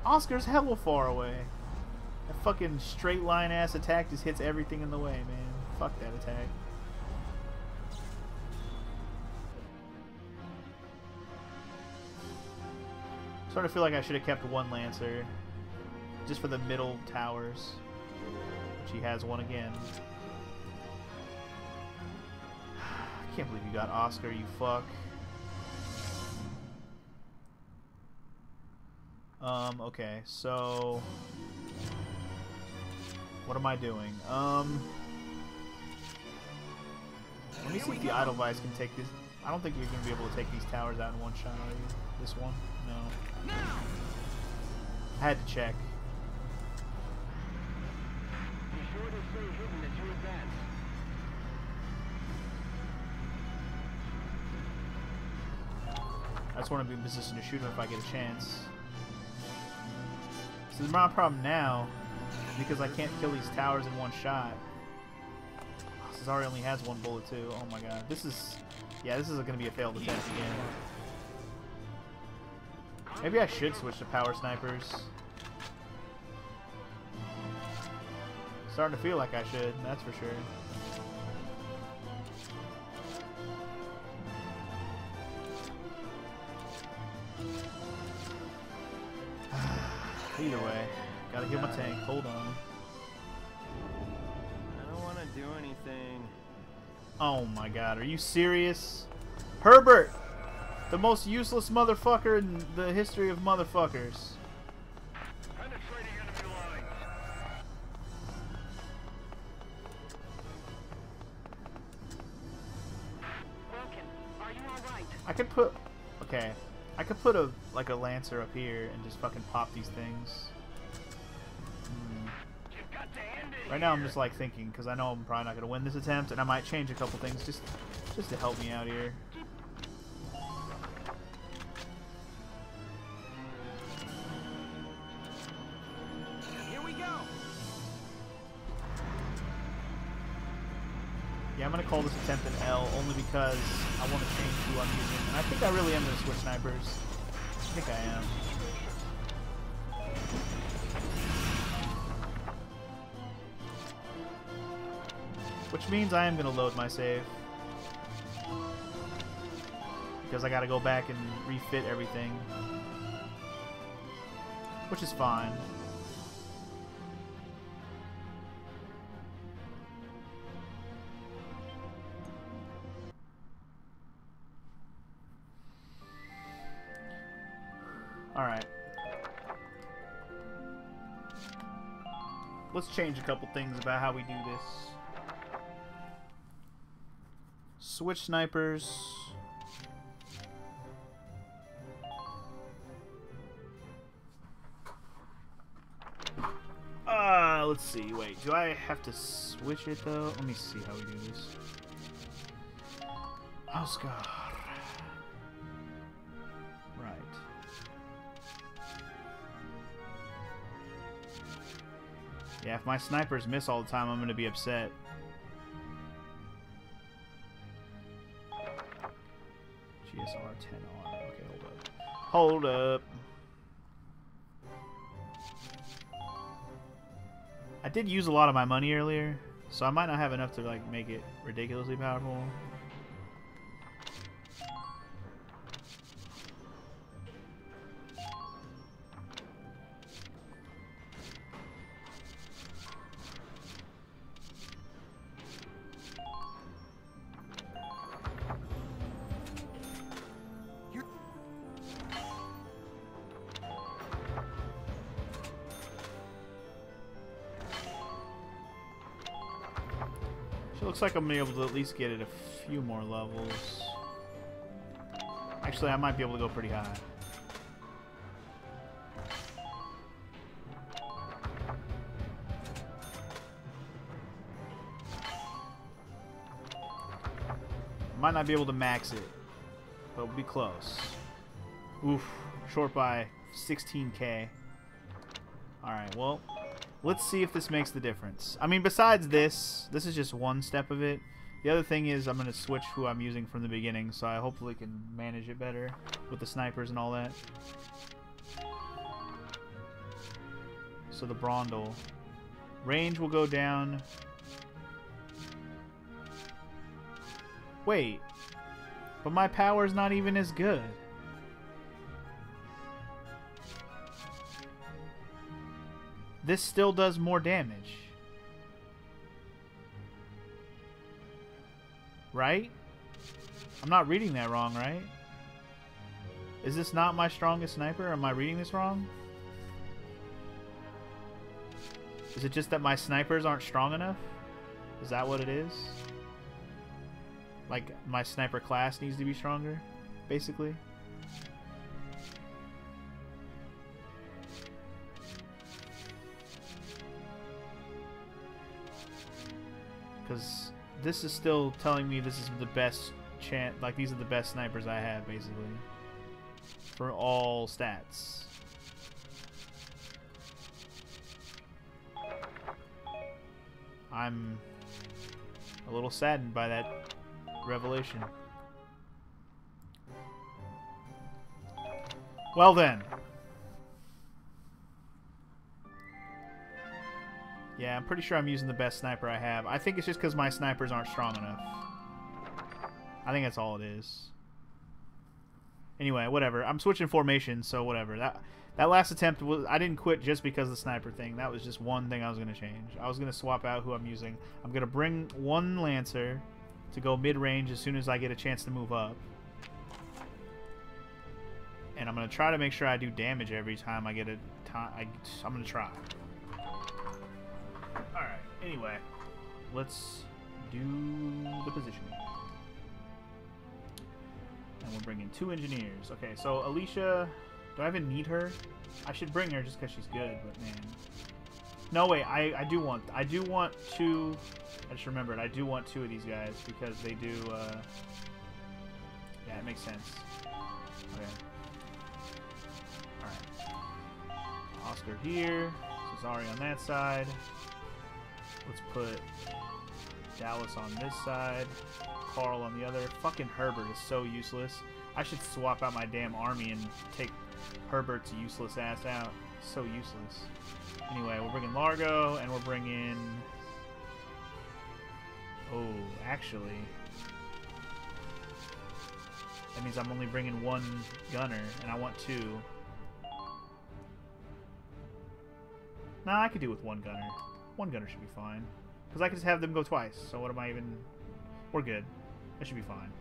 Oscar's hella far away. That fucking straight line ass attack just hits everything in the way, man. Fuck that attack. Starting to feel like I should have kept one Lancer. Just for the middle towers. Which he has one again. I can't believe you got Oscar, you fuck. Um, okay, so... What am I doing? Um... Let me see if the Edelweiss can take this... I don't think you're going to be able to take these towers out in one shot, are you? This one? No. I had to check. Be sure to stay hidden as you advance. I just want to be in position to shoot him if I get a chance. So is my problem now, because I can't kill these towers in one shot. Cesare only has one bullet too. Oh my god. This is... Yeah, this is going to be a failed attempt again. Maybe I should switch to power snipers. Starting to feel like I should, that's for sure. Either way, gotta heal my tank. Hold on. I don't want to do anything. Oh my god, are you serious? Herbert! The most useless motherfucker in the history of motherfuckers. Penetrating enemy lines. Welkin, are you alright? I could put... Okay. I could put a like a Lancer up here and just fucking pop these things. Right now I'm just like thinking, because I know I'm probably not going to win this attempt, and I might change a couple things just, just to help me out here. Here we go. Yeah, I'm going to call this attempt an L, only because I want to change who I'm using. And I think I really am going to switch snipers. I think I am. Which means I am going to load my save. Because I got to go back and refit everything. Which is fine. Alright. Let's change a couple things about how we do this. Switch snipers. Uh, let's see. Wait, do I have to switch it though? Let me see how we do this. Oscar. Right. Yeah, if my snipers miss all the time, I'm going to be upset. Hold up. I did use a lot of my money earlier, so I might not have enough to like make it ridiculously powerful. I'm gonna be able to at least get it a few more levels. Actually, I might be able to go pretty high. Might not be able to max it, but we'll be close. Oof, short by 16k. Alright, well, let's see if this makes the difference. I mean, besides this, this is just one step of it. The other thing is I'm going to switch who I'm using from the beginning, so I hopefully can manage it better with the snipers and all that. So the Brondel. Range will go down. Wait. But my power's not even as good. This still does more damage. Right? I'm not reading that wrong, right? Is this not my strongest sniper? Am I reading this wrong? Is it just that my snipers aren't strong enough? Is that what it is? Like, my sniper class needs to be stronger, basically? Because this is still telling me this is the best chance, like these are the best snipers I have, basically. For all stats. I'm a little saddened by that revelation. Well then. Yeah, I'm pretty sure I'm using the best sniper I have. I think it's just because my snipers aren't strong enough. I think that's all it is. Anyway, whatever. I'm switching formations, so whatever. That that last attempt was I didn't quit just because of the sniper thing. That was just one thing I was going to change. I was going to swap out who I'm using. I'm going to bring one lancer to go mid-range as soon as I get a chance to move up. And I'm going to try to make sure I do damage every time I get a time. I'm going to try. Alright, anyway. Let's do the positioning. And we're bringing two engineers. Okay, so Alicia... Do I even need her? I should bring her just because she's good, but man. No, wait, I, I do want... I do want two... I just remembered, I do want two of these guys because they do... Uh, yeah, it makes sense. Okay. Alright. Oscar here. Cesari on that side. Let's put Dallas on this side. Carl on the other. Fucking Herbert is so useless. I should swap out my damn army and take Herbert's useless ass out. So useless. Anyway, we're bringing Largo, and we're bringing... Oh, actually... That means I'm only bringing one gunner, and I want two. Nah, I could do with one gunner. One gunner should be fine. Because I can just have them go twice, so what am I even... We're good. That should be fine.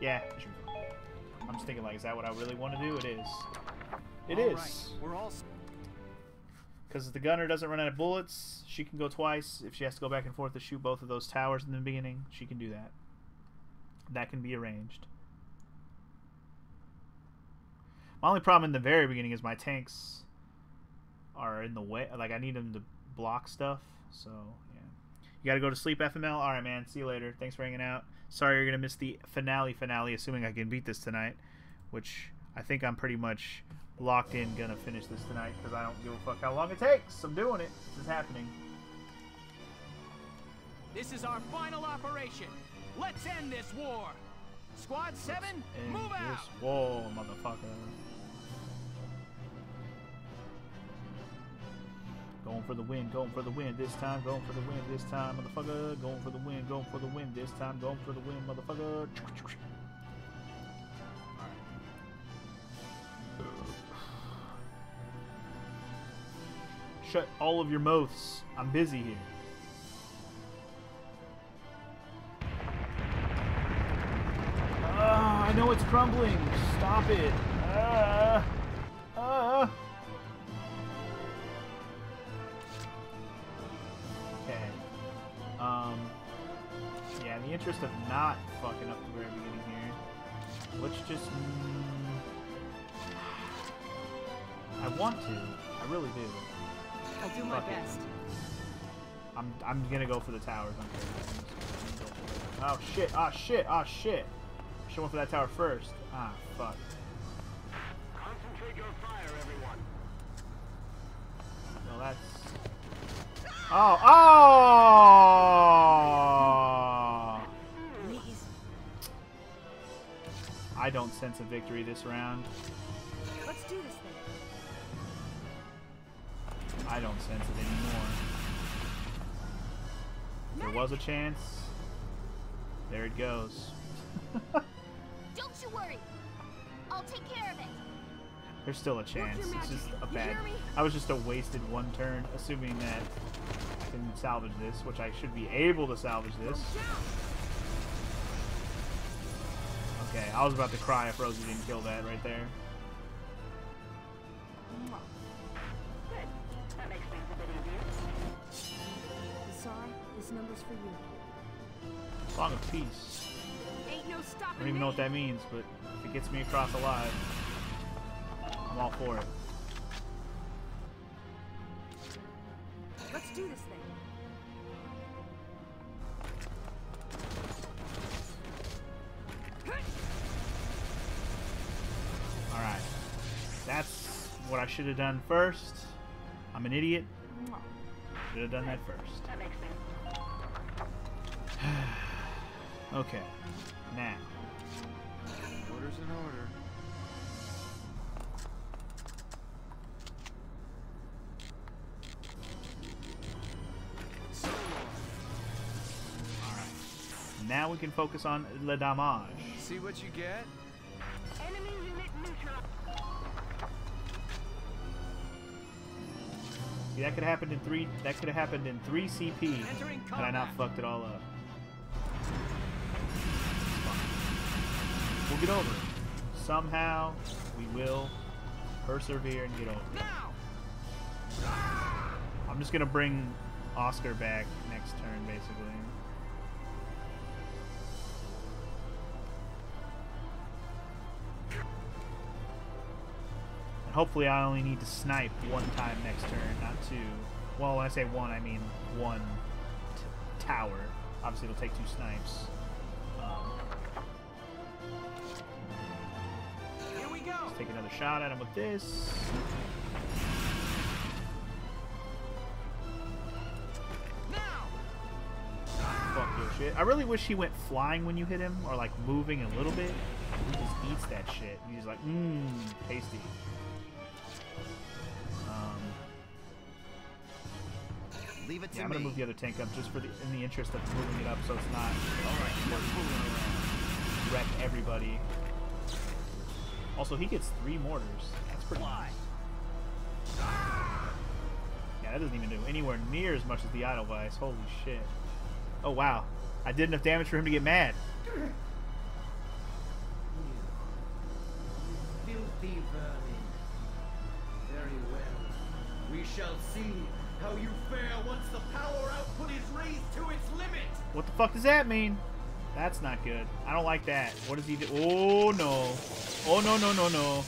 Yeah, it should be fine. I'm just thinking, like, is that what I really want to do? It is. It All is. right, We're all Because the gunner doesn't run out of bullets, she can go twice. If she has to go back and forth to shoot both of those towers in the beginning, she can do that. That can be arranged. My only problem in the very beginning is my tanks are in the way. Like, I need them to block stuff. So, yeah. You gotta go to sleep, FML? Alright, man. See you later. Thanks for hanging out. Sorry you're gonna miss the finale finale, assuming I can beat this tonight. Which I think I'm pretty much locked in gonna finish this tonight because I don't give a fuck how long it takes. I'm doing it. This is happening. This is our final operation. Let's end this war. Squad 7, And move out. this wall, motherfucker. Going for the win, going for the win this time, going for the win this time, motherfucker. Going for the win, going for the win this time, going for the win, motherfucker. Shut all of your mouths. I'm busy here. Ah, I know it's crumbling. Stop it. Ah. Ah. Um. Yeah, in the interest of not fucking up the very beginning here, let's just. Mm, I want to. I really do. I'll do my Fuck it. best. I'm I'm gonna go for the towers. I'm kidding. I'm just gonna go for. Oh shit! Oh shit! Oh shit! Should went for that tower first. Ah fuck. Concentrate your fire, everyone. No, that's. Oh oh! I don't sense a victory this round. Let's do this thing. I don't sense it anymore. There was a chance. There it goes. Don't you worry. I'll take care of it. There's still a chance. It's just a bad. I was just a wasted one turn, assuming that I can salvage this, which I should be able to salvage this. Okay, I was about to cry if Rosie didn't kill that right there. Good. That makes things a bit easier. Sorry, this number's for you. Song of Peace. No I don't even know what that means, but if it gets me across alive, I'm all for it. Let's do this thing. Alright. That's what I should have done first. I'm an idiot. Should have done that first. That makes things. Okay. Now. Order's an order. Can focus on Le Damage. See what you get? Enemy unit neutral. See, that could have happened in three. That could have happened in three CP, Entering had I not fucked it all up. We'll get over it. Somehow, we will persevere and get over it. Now! I'm just gonna bring Oscar back next turn, basically. Hopefully, I only need to snipe one time next turn, not two. Well, when I say one, I mean one t- tower. Obviously, it'll take two snipes. Um, Here we go! let's take another shot at him with this. Now! Fuck your shit. I really wish he went flying when you hit him, or like moving a little bit. He just eats that shit. He's like, mmm, tasty. Leave it to yeah, I'm me. gonna move the other tank up just for the in the interest of moving it up, so it's not wreck everybody. Also, he gets three mortars. That's pretty nice. Yeah, that doesn't even do anywhere near as much as the Edelweiss. Holy shit. Oh, wow. I did enough damage for him to get mad. Filthy vermin. Very well. We shall see how you fare once the power output is raised to its limit. What the fuck does that mean? That's not good. I don't like that. What does he do? Oh, no. Oh, no, no, no, no.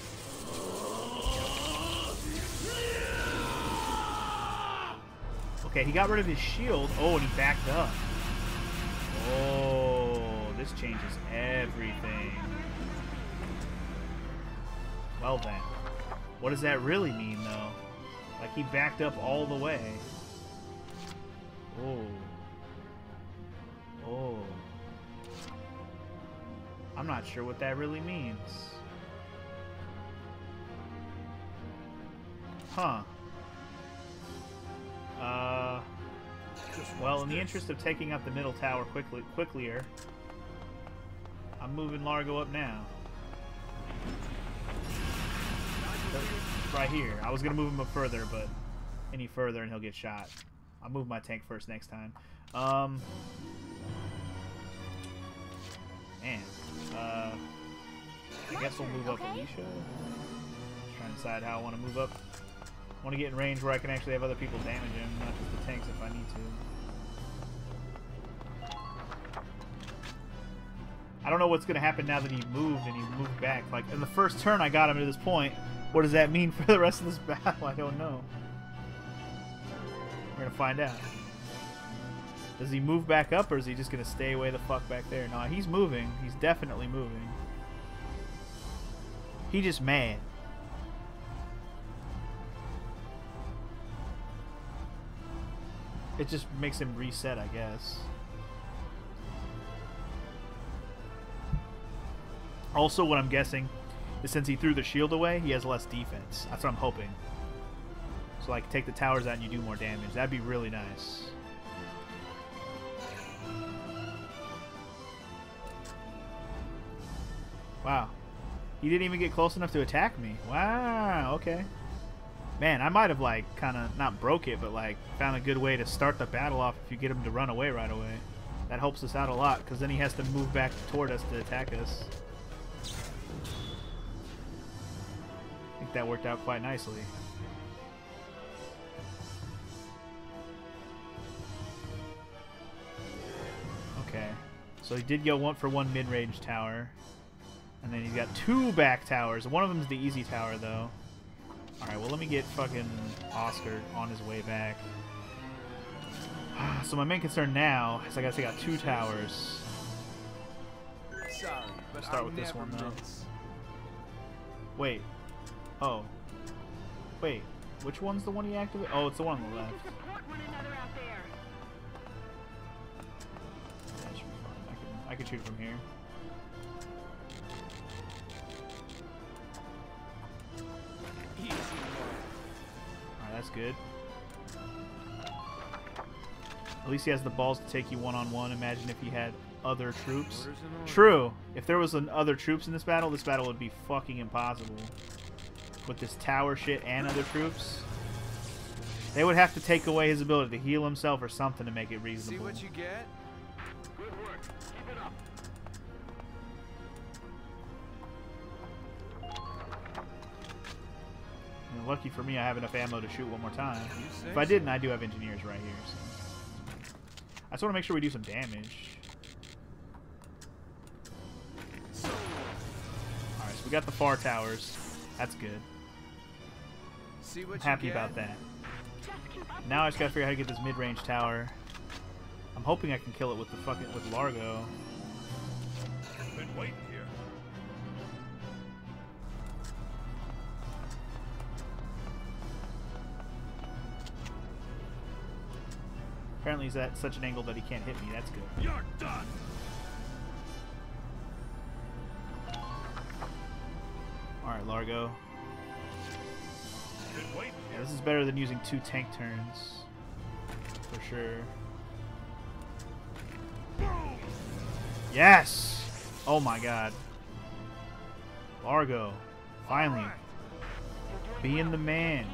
Okay, he got rid of his shield. Oh, and he backed up. Oh, this changes everything. Well then. What does that really mean, though? Like, he backed up all the way. Oh. Oh. I'm not sure what that really means. Huh. Uh. Well, in the interest of taking up the middle tower quickly, quicklier, I'm moving Largo up now. Right here. I was going to move him up further, but any further and he'll get shot. I'll move my tank first next time. Um, man. Uh, I guess we'll move up Alicia. Just trying to decide how I want to move up. I want to get in range where I can actually have other people damage him, not just the tanks if I need to. I don't know what's going to happen now that he moved and he moved back. Like, in the first turn I got him to this point, what does that mean for the rest of this battle? I don't know. We're gonna find out. Does he move back up, or is he just gonna stay away the fuck back there? No, he's moving. He's definitely moving. He just mad. It just makes him reset, I guess. Also, what I'm guessing since he threw the shield away, he has less defense. That's what I'm hoping. So, like, take the towers out and you do more damage. That'd be really nice. Wow. He didn't even get close enough to attack me. Wow, okay. Man, I might have, like, kind of, not broke it, but, like, found a good way to start the battle off if you get him to run away right away. That helps us out a lot, because then he has to move back toward us to attack us. That worked out quite nicely. Okay. So he did go one for one mid-range tower. And then he's got two back towers. One of them is the easy tower, though. Alright, well, let me get fucking Oscar on his way back. So my main concern now is I gotta take out two towers. Sorry, but Start I with this one, though. Wait. Oh. Wait. Which one's the one he activated? Oh, it's the one on the left. Support one another out there. That should be fine. I can, I can shoot from here. Alright, that's good. At least he has the balls to take you one-on-one. Imagine if he had other troops. Orders in order. True. If there was an other troops in this battle, this battle would be fucking impossible. With this tower shit and other troops. They would have to take away his ability to heal himself or something to make it reasonable. See reasonable. what you get? Good work. Keep it up. And lucky for me, I have enough ammo to shoot one more time. If I didn't, I do have engineers right here. So. I just want to make sure we do some damage. Alright, so we got the far towers. That's good. See what I'm happy about that. Just keep up. Now I just gotta figure out how to get this mid-range tower. I'm hoping I can kill it with the fucking with Largo. Been waiting here. Apparently he's at such an angle that he can't hit me. That's good. You're done. Alright, Largo. Yeah, this is better than using two tank turns. For sure. Yes! Oh my god. Largo. Finally. Being the man.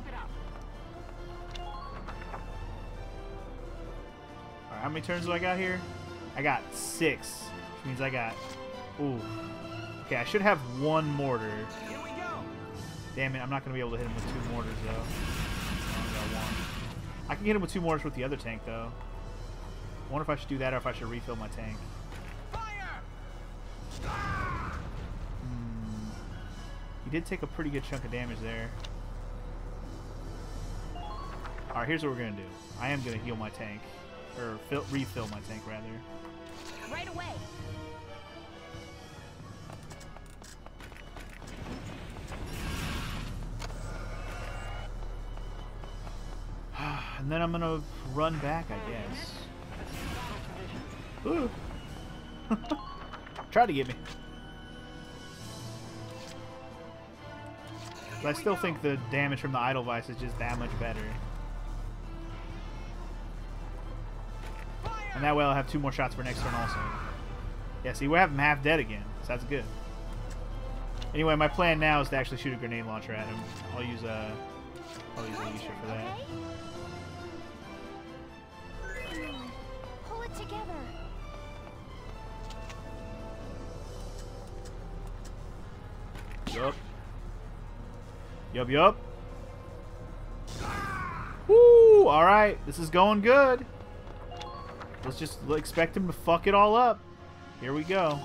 Alright, how many turns do I got here? I got six. Which means I got... Ooh. Okay, I should have one mortar. Damn it, I'm not going to be able to hit him with two mortars, though. I. I can hit him with two mortars with the other tank, though. I wonder if I should do that or if I should refill my tank. Fire! Hmm. He did take a pretty good chunk of damage there. Alright, here's what we're going to do. I am going to heal my tank. Or fill, refill my tank, rather. Right away. And then I'm to run back, I guess. Ooh. Try to get me. But I still think the damage from the Edelweiss is just that much better. And that way I'll have two more shots for next turn also. Yeah, see, we have him half dead again, so that's good. Anyway, my plan now is to actually shoot a grenade launcher at him. I'll use uh, I'll use Alicia for that. Together. Yup. Yup, yup. Woo! Alright, this is going good. Let's just expect him to fuck it all up. Here we go.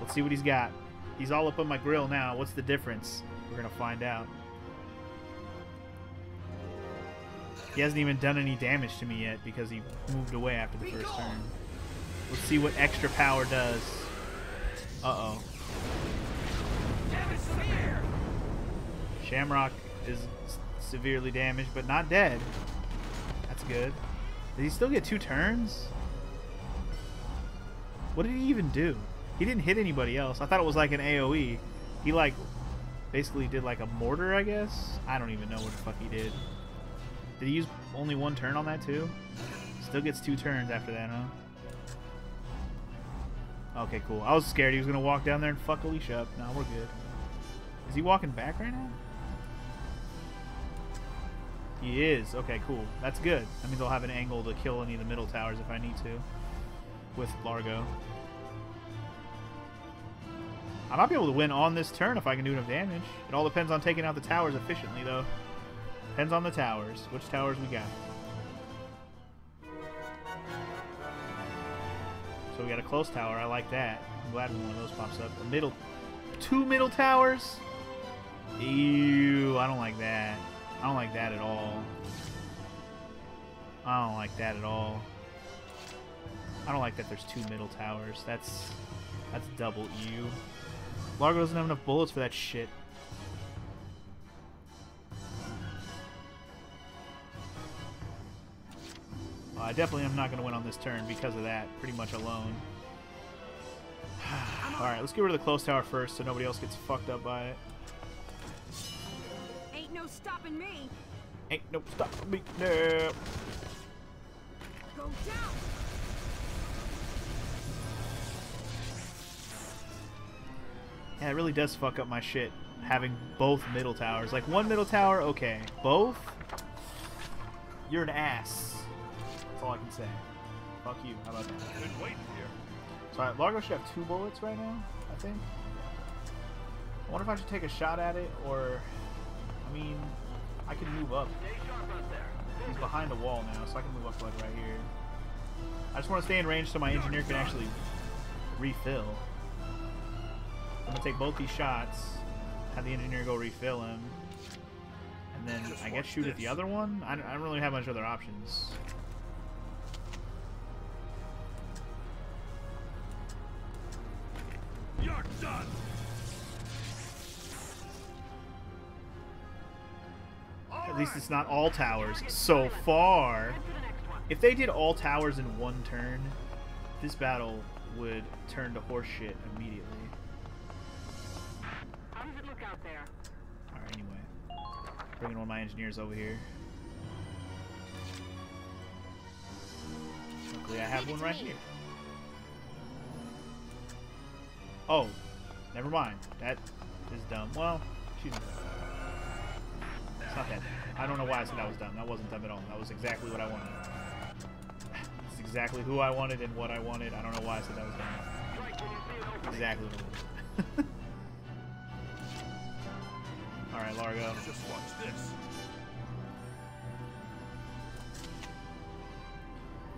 Let's see what he's got. He's all up on my grill now. What's the difference? We're gonna find out. He hasn't even done any damage to me yet because he moved away after the first turn. Let's see what extra power does. Uh-oh. Shamrock is severely damaged, but not dead. That's good. Did he still get two turns? What did he even do? He didn't hit anybody else. I thought it was like an AoE. He like basically did like a mortar, I guess. I don't even know what the fuck he did. Did he use only one turn on that too? Still gets two turns after that, huh? Okay, cool. I was scared he was gonna walk down there and fuck Alicia up. Now we're good. Is he walking back right now? He is. Okay, cool. That's good. That means I'll have an angle to kill any of the middle towers if I need to. With Largo. I might be able to win on this turn if I can do enough damage. It all depends on taking out the towers efficiently, though. Depends on the towers. Which towers we got. So we got a close tower. I like that. I'm glad one of those pops up. A middle... Two middle towers? Ew, I don't like that. I don't like that at all. I don't like that at all. I don't like that there's two middle towers. That's that's double ew. Largo doesn't have enough bullets for that shit. Well, I definitely am not going to win on this turn because of that, pretty much alone. Alright, let's get rid of the close tower first so nobody else gets fucked up by it. Ain't no stopping me. Ain't no stopping me now. Go down. Yeah, it really does fuck up my shit having both middle towers. Like one middle tower, okay. Both? You're an ass. That's all I can say. Fuck you. How about that? Been waiting here. So alright, Largo should have two bullets right now, I think. I wonder if I should take a shot at it or I mean I can move up. He's behind the wall now, so I can move up like right here. I just want to stay in range so my engineer can actually refill. I'm gonna take both these shots, have the engineer go refill him, and then I guess shoot at the other one. I don't, I don't really have much other options. You're done. At least it's not all towers so far. If they did all towers in one turn, this battle would turn to horseshit immediately. How does it look out there? Alright, anyway. Bringing one of my engineers over here. Luckily I have one right here. Oh, never mind. That is dumb. Well, she's... It's not that. I don't know why I said that was dumb. That wasn't dumb at all. That was exactly what I wanted. It's exactly who I wanted and what I wanted. I don't know why I said that was dumb. Exactly was. Alright, Largo. Just watch this.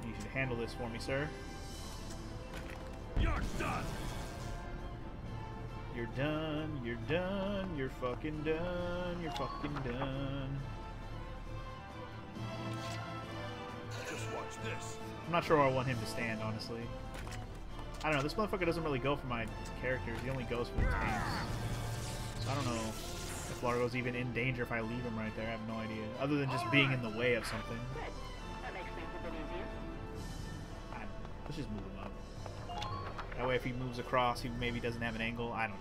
You should handle this for me, sir. You're done. You're done, you're done, you're fucking done, you're fucking done. Just watch this. I'm not sure where I want him to stand, honestly. I don't know, this motherfucker doesn't really go for my characters, he only goes for the tanks. So I don't know if Largo's even in danger if I leave him right there, I have no idea. Other than just being in the way of something. That makes things a bit easier. I don't know. Let's just move him up. That way if he moves across, he maybe doesn't have an angle. I don't know.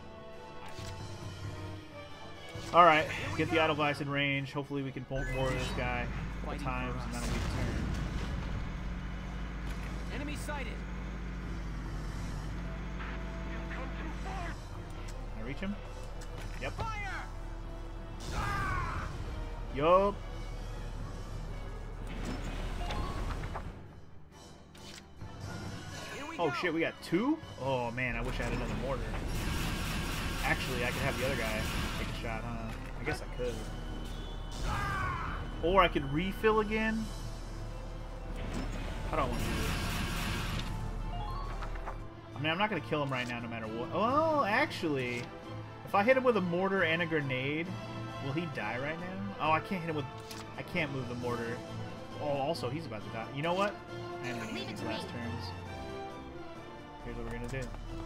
Alright, get the Edelweiss in range. Hopefully we can pull more of this guy a couple times, and that'll be the turn. Enemy sighted. Can I reach him? Yep. Fire! Yup. Oh shit, we got two? Oh man, I wish I had another mortar. Actually, I could have the other guy take a shot, huh? I guess I could. Or I could refill again. I don't want to do this? I'm mean, I'm not gonna kill him right now, no matter what. Well, actually, if I hit him with a mortar and a grenade, will he die right now? Oh, I can't hit him with. I can't move the mortar. Oh, also, he's about to die. You know what? I am it to last turns. Here's what we're gonna do.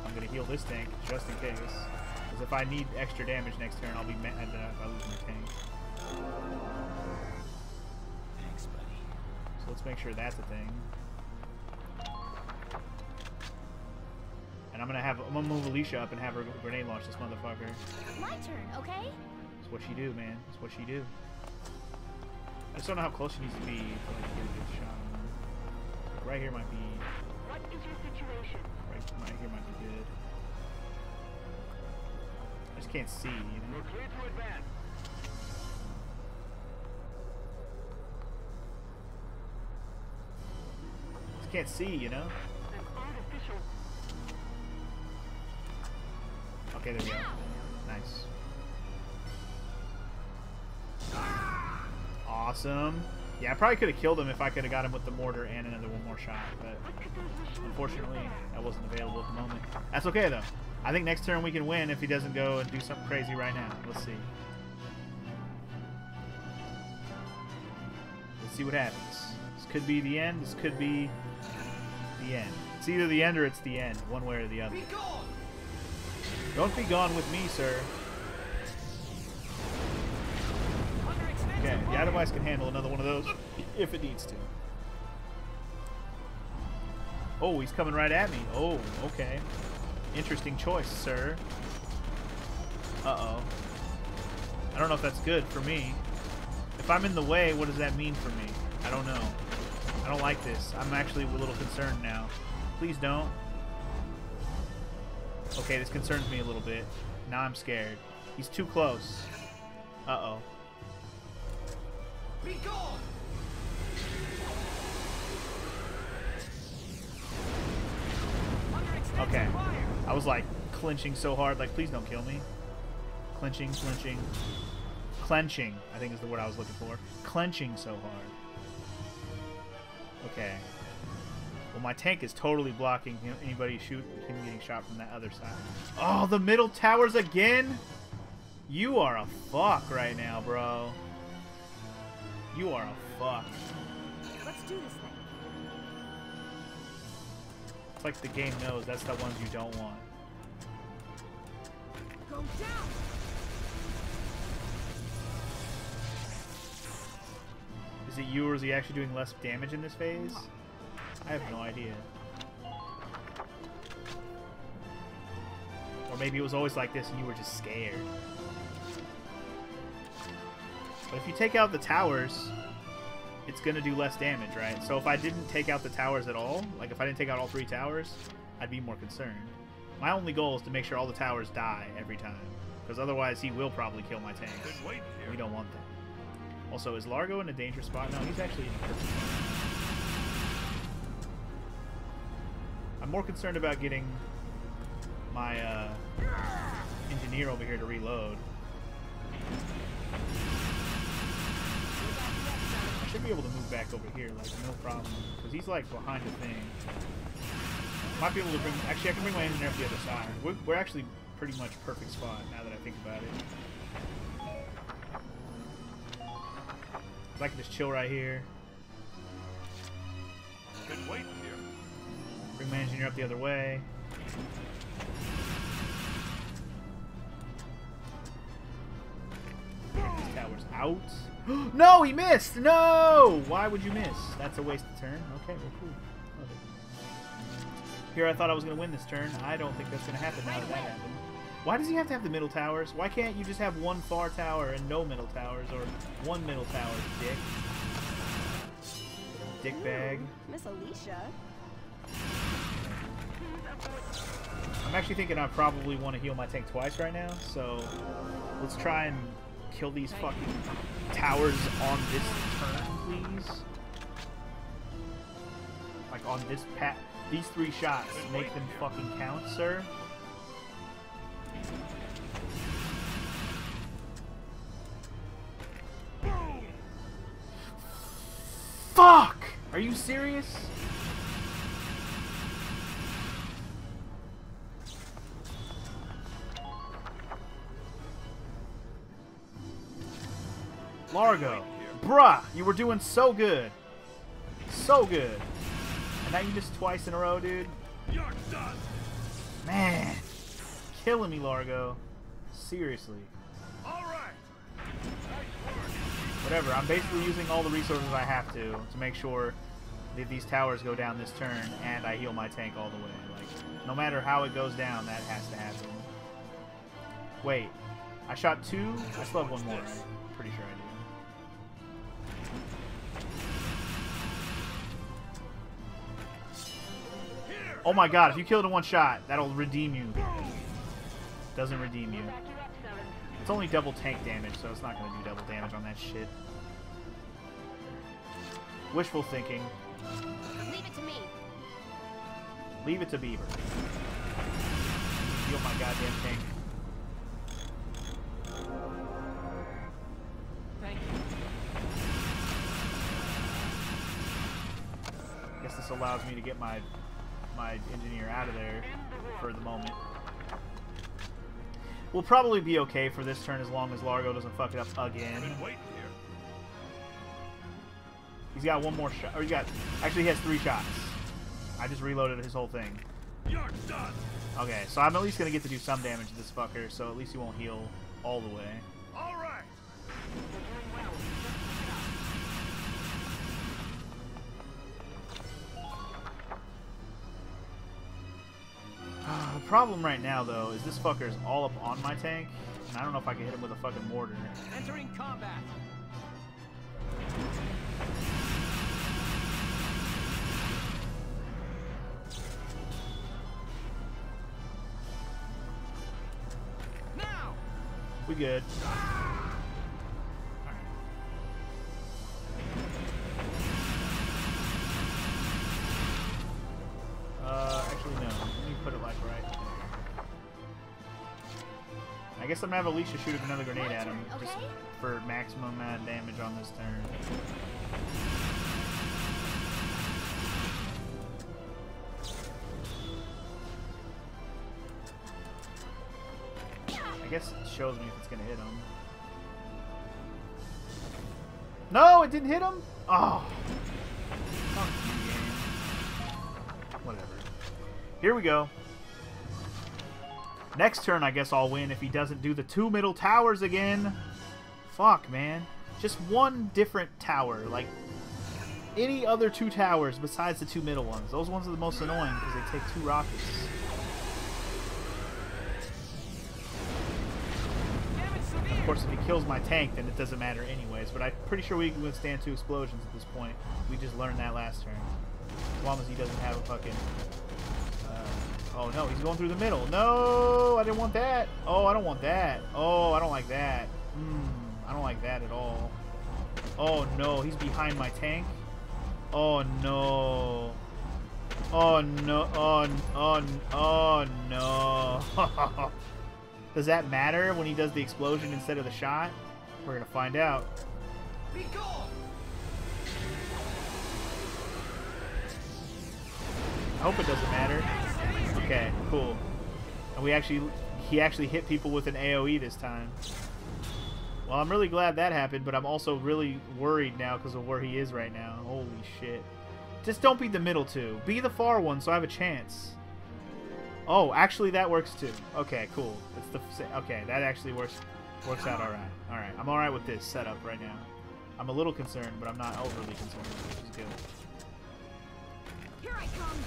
I'm gonna heal this tank just in case. Because if I need extra damage next turn, I'll be mad that if I lose my tank. Thanks, buddy. So let's make sure that's a thing. And I'm gonna have I'm gonna move Alicia up and have her grenade launch this motherfucker. My turn, okay? That's what she do, man. That's what she do. I just don't know how close she needs to be to like get a good shot. Like, right here might be here might be good. I just can't see, you know. We're clear to advance. Just can't see, you know. Okay, there we go. Nice. Ah! Awesome. Yeah, I probably could have killed him if I could have got him with the mortar and another one more shot, but unfortunately that wasn't available at the moment. That's okay though. I think next turn we can win if he doesn't go and do something crazy right now. Let's see. Let's see what happens. This could be the end. This could be the end. It's either the end or it's the end, one way or the other. Be! Don't be gone with me, sir. Okay, the. Atomize can handle another one of those if it needs to. Oh, he's coming right at me. Oh, okay. Interesting choice, sir. Uh-oh. I don't know if that's good for me. If I'm in the way, what does that mean for me? I don't know. I don't like this. I'm actually a little concerned now. Please don't. Okay, this concerns me a little bit. Now I'm scared. He's too close. Uh-oh. Okay. I was like clinching so hard, like please don't kill me. Clinching, clinching, clenching. I think is the word I was looking for. Clenching so hard. Okay. Well, my tank is totally blocking him, anybody shoot him getting shot from that other side. Oh, the middle towers again. You are a fuck right now, bro. You are a fuck. Let's do this thing. It's like the game knows that's the ones you don't want. Go down! Is it you or is he actually doing less damage in this phase? I have no idea. Or maybe it was always like this and you were just scared. But if you take out the towers, it's gonna do less damage, right? So if I didn't take out the towers at all, like if I didn't take out all three towers, I'd be more concerned. My only goal is to make sure all the towers die every time. Because otherwise he will probably kill my tanks. We don't want that. Also, is Largo in a dangerous spot? No, he's actually in a perfect spot. I'm more concerned about getting my uh, engineer over here to reload. Should be able to move back over here, like, no problem. Because he's, like, behind the thing. Might be able to bring... Actually, I can bring my engineer up the other side. We're, we're actually pretty much perfect spot, now that I think about it. I can just chill right here. Been waiting here. Bring my engineer up the other way. Get these towers out. no, he missed! No! Why would you miss? That's a waste of turn. Okay, well, cool. Love. Here, I thought I was going to win this turn. I don't think that's going to happen now that that happened. Why does he have to have the middle towers? Why can't you just have one far tower and no middle towers, or one middle tower, dick? Dick bag. Hmm, miss Alicia. I'm actually thinking I probably want to heal my tank twice right now, so let's try and kill these fucking towers on this turn, please. Like on this pat, these three shots, make them fucking count, sir. Fuck! Are you serious? Largo. Bruh, you were doing so good. So good. And now you missed twice in a row, dude. You're done. Man. Killing me, Largo. Seriously. All right. Whatever, I'm basically using all the resources I have to to make sure that these towers go down this turn and I heal my tank all the way. Like, no matter how it goes down, that has to happen. Wait, I shot two? I still have one more? Pretty sure I do. Oh my god, if you kill it in one shot, that'll redeem you. Doesn't redeem you. Back you up, Seven. It's only double tank damage, so it's not going to do double damage on that shit. Wishful thinking. Leave it to me. Leave it to Beaver. Heal my goddamn tank. Thank you. guess this allows me to get my my engineer out of there for the moment. We'll probably be okay for this turn as long as Largo doesn't fuck it up again. Been waiting here. He's got one more shot. Oh, or he got. Actually, he has three shots. I just reloaded his whole thing. Okay, so I'm at least gonna get to do some damage to this fucker, so at least he won't heal all the way. Problem right now, though, is this fucker is all up on my tank, and I don't know if I can hit him with a fucking mortar. Entering combat. Now. We good. Ah! I'm gonna have Alicia shoot another grenade at him, just for maximum amount of damage on this turn. I guess it shows me if it's gonna hit him. No, it didn't hit him. Oh, Fuck you, game. Whatever. Here we go. Next turn, I guess I'll win if he doesn't do the two middle towers again. Fuck, man. Just one different tower. Like, any other two towers besides the two middle ones. Those ones are the most annoying because they take two rockets. Of course, if he kills my tank, then it doesn't matter anyways. But I'm pretty sure we can withstand two explosions at this point. We just learned that last turn. As long as he doesn't have a fucking... Oh, no, he's going through the middle. No, I didn't want that. Oh, I don't want that. Oh, I don't like that. Hmm, I don't like that at all. Oh, no, he's behind my tank. Oh, no. Oh, no. Oh, oh, oh no. Does that matter when he does the explosion instead of the shot? We're gonna find out. Be gone! I hope it doesn't matter. Okay, cool. And we actually, he actually hit people with an AOE this time. Well, I'm really glad that happened, but I'm also really worried now because of where he is right now. Holy shit. Just don't be the middle two. Be the far one so I have a chance. Oh, actually that works too. Okay, cool. It's the okay. That actually works works out all right. All right, I'm all right with this setup right now. I'm a little concerned, but I'm not overly concerned, which is good. Here I come.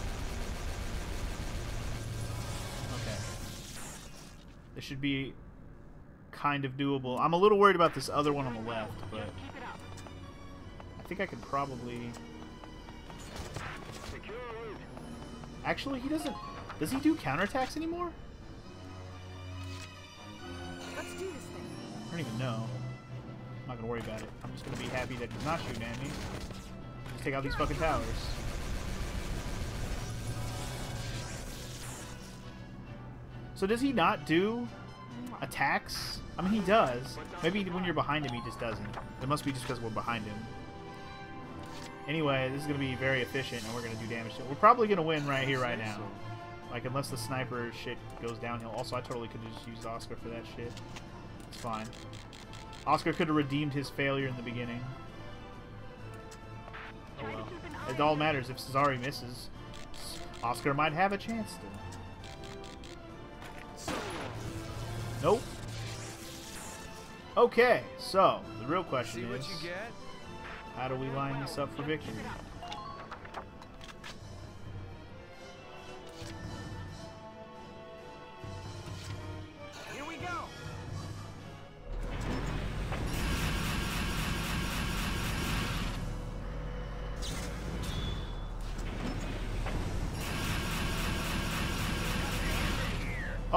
This should be kind of doable. I'm a little worried about this other one on the left, but it. I think I could probably. Actually, he doesn't. Does he do counterattacks anymore? Let's do this thing. I don't even know. I'm not gonna worry about it. I'm just gonna be happy that he's not shooting at me. Just take out these fucking towers. So does he not do attacks? I mean, he does. Maybe when you're behind him, he just doesn't. It must be just because we're behind him. Anyway, this is going to be very efficient, and we're going to do damage to it. We're probably going to win right here, right now. Like, unless the sniper shit goes downhill. Also, I totally could have just used Oscar for that shit. It's fine. Oscar could have redeemed his failure in the beginning. Oh well. It all matters. If Cesari misses, Oscar might have a chance still. Nope. Okay, so the real question is, how do we line this up for victory?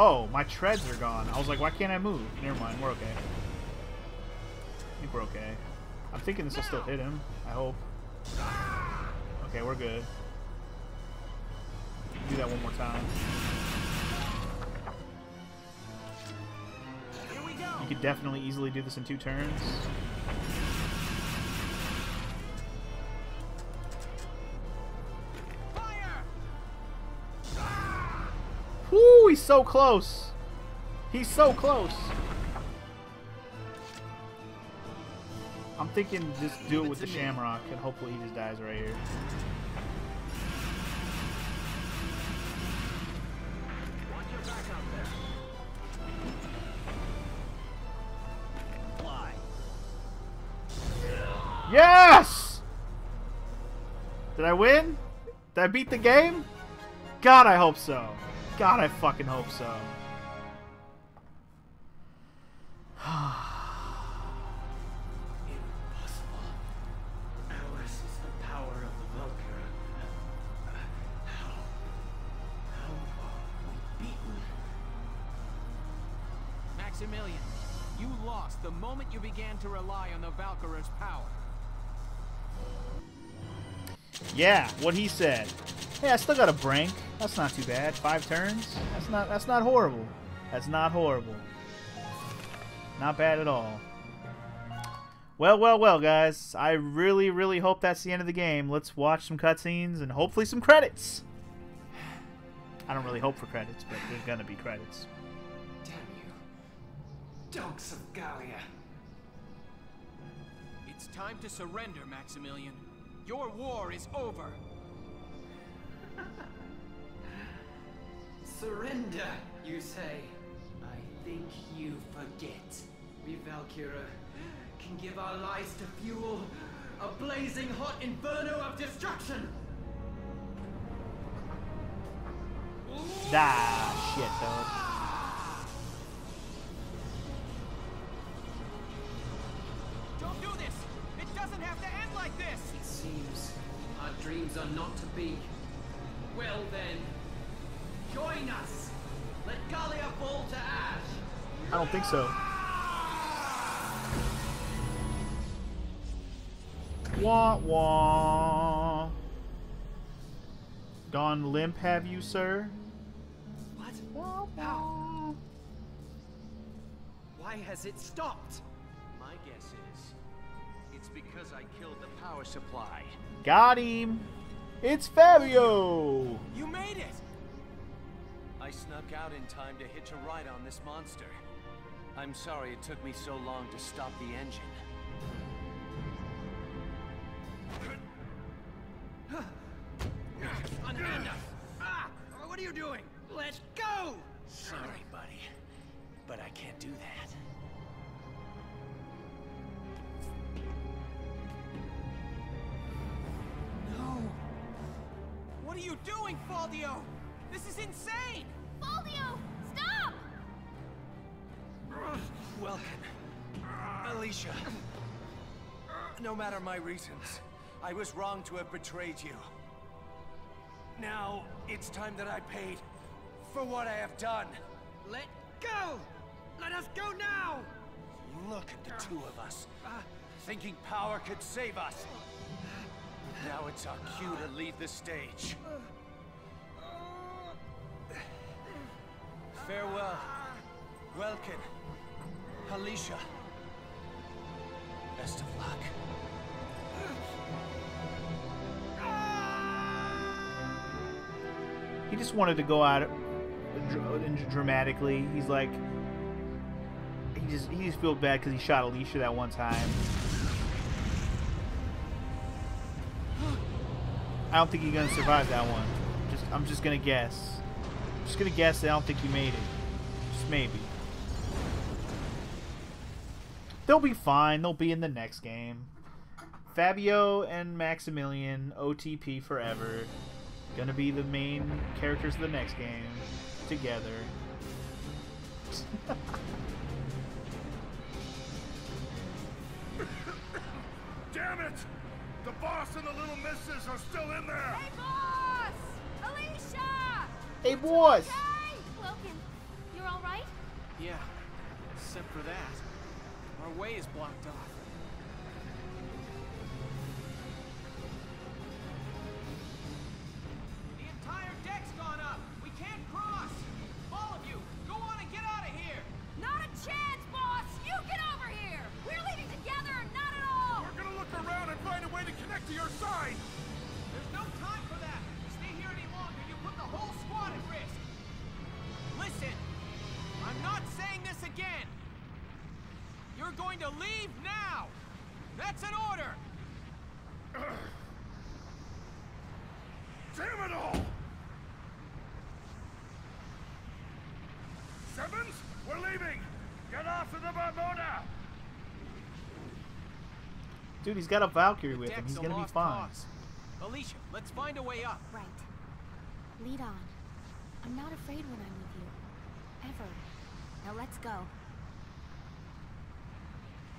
Oh, my treads are gone. I was like, why can't I move? Never mind, we're okay. I think we're okay. I'm thinking this will still hit him. I hope. Okay, we're good. Do that one more time. Here we go. You could definitely easily do this in two turns. He's so close. He's so close. I'm thinking just do it with the Shamrock and hopefully he just dies right here. Watch your back out there. Fly. Yes! Did I win? Did I beat the game? God, I hope so. God, I fucking hope so. Impossible. Ours is the power of the Valkyria. How? How are we beaten? Maximilian, you lost the moment you began to rely on the Valkyria's power. Yeah, what he said. Hey, I still got a brink. That's not too bad. Five turns. That's not. That's not horrible. That's not horrible. Not bad at all. Well, well, well, guys. I really, really hope that's the end of the game. Let's watch some cutscenes and hopefully some credits. I don't really hope for credits, but there's gonna be credits. Damn you. Dogs of Gallia. It's time to surrender, Maximilian. Your war is over. Surrender, you say? I think you forget. We Valkyria can give our lives to fuel a blazing hot inferno of destruction. Ah, shit, dog. Don't do this! It doesn't have to end like this! It seems our dreams are not to be. Well then, join us. Let Gallia fall to ash. I don't think so. Wah wah. Gone limp, have you, sir? What? Wah wah. Why has it stopped? My guess is it's because I killed the power supply. Got him. It's Faldio. You made it! I snuck out in time to hitch a ride on this monster. I'm sorry it took me so long to stop the engine. Unhand us! Ah! What are you doing? Let's go! Sorry, buddy. But I can't do that. Are you doing, Faldio? This is insane! Faldio, stop! Welkin. Alicia. No matter my reasons, I was wrong to have betrayed you. Now, it's time that I paid for what I have done. Let go! Let us go now! Look at the two of us, thinking power could save us. Now it's our cue to leave the stage. Farewell, Welkin, Alicia. Best of luck. He just wanted to go out dramatically. He's like, he just he just feels bad because he shot Alicia that one time. I don't think he's gonna survive that one. Just I'm just gonna guess. I'm just gonna guess. I don't think he made it. Just maybe. They'll be fine. They'll be in the next game. Faldio and Maximilian, OTP forever. Gonna be the main characters of the next game. Together. boss and the little misses are still in there! Hey, boss! Alicia! hey, boys! Hey! Welkin, you're all right? Yeah, except for that. Our way is blocked off. You're going to leave now! That's an order! Damn it all! Simmons, we're leaving! Get off of the Marmota! Dude, he's got a Valkyrie with him. He's gonna be fine. cause. Alicia, let's find a way up. Right. Lead on. I'm not afraid when I'm with you. Ever. Now let's go.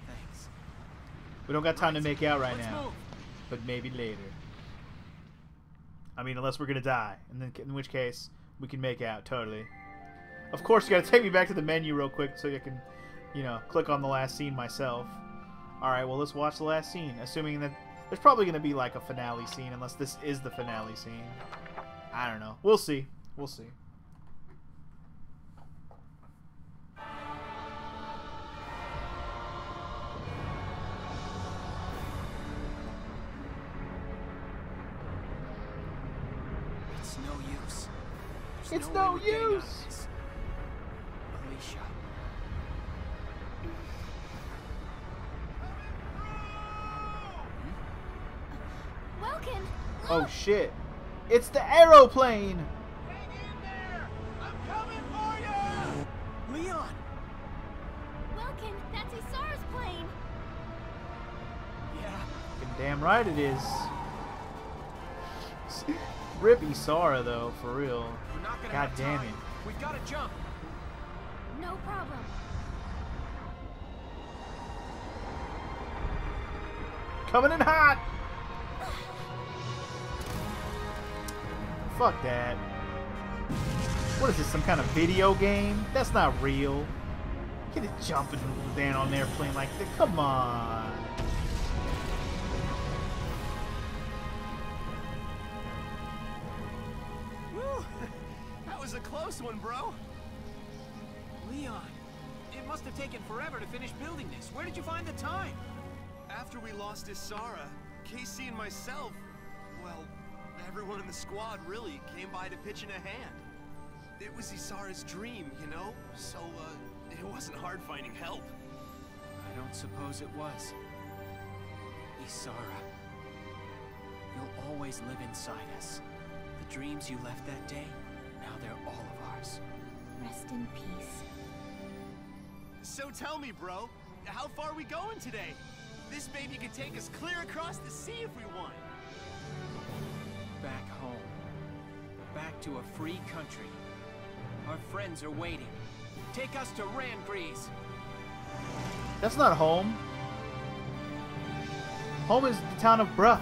Thanks. We don't got time to make out right now, but maybe later. I mean, unless we're gonna die, and then in which case we can make out totally. Of course, you gotta take me back to the menu real quick so I can, you know, click on the last scene myself. All right, well let's watch the last scene, assuming that there's probably gonna be like a finale scene, unless this is the finale scene. I don't know. We'll see. We'll see. It's way no we're getting out of use. Alicia. Welkin! Oh shit! It's the aeroplane. Leon! Welkin, that's Isara's plane! Yeah. Fucking damn right it is. Rip Isara though, for real. We're not gonna God damn it. We've got to jump. No problem. Coming in hot! Fuck that. What is this, some kind of video game? That's not real. Get it jumping down on an airplane like that. Come on. Close one, bro. Leon, it must have taken forever to finish building this. Where did you find the time? After we lost Isara, Casey and myself, well, everyone in the squad really came by to pitch in a hand. It was Isara's dream, you know? So, uh, it wasn't hard finding help. I don't suppose it was. Isara. You'll always live inside us. The dreams you left that day, now they're all of ours. Rest in peace. So tell me, bro, how far are we going today? This baby could take us clear across the sea if we want. Back home. Back to a free country. Our friends are waiting. Take us to Randgriz. That's not home. Home is the town of Bruhl.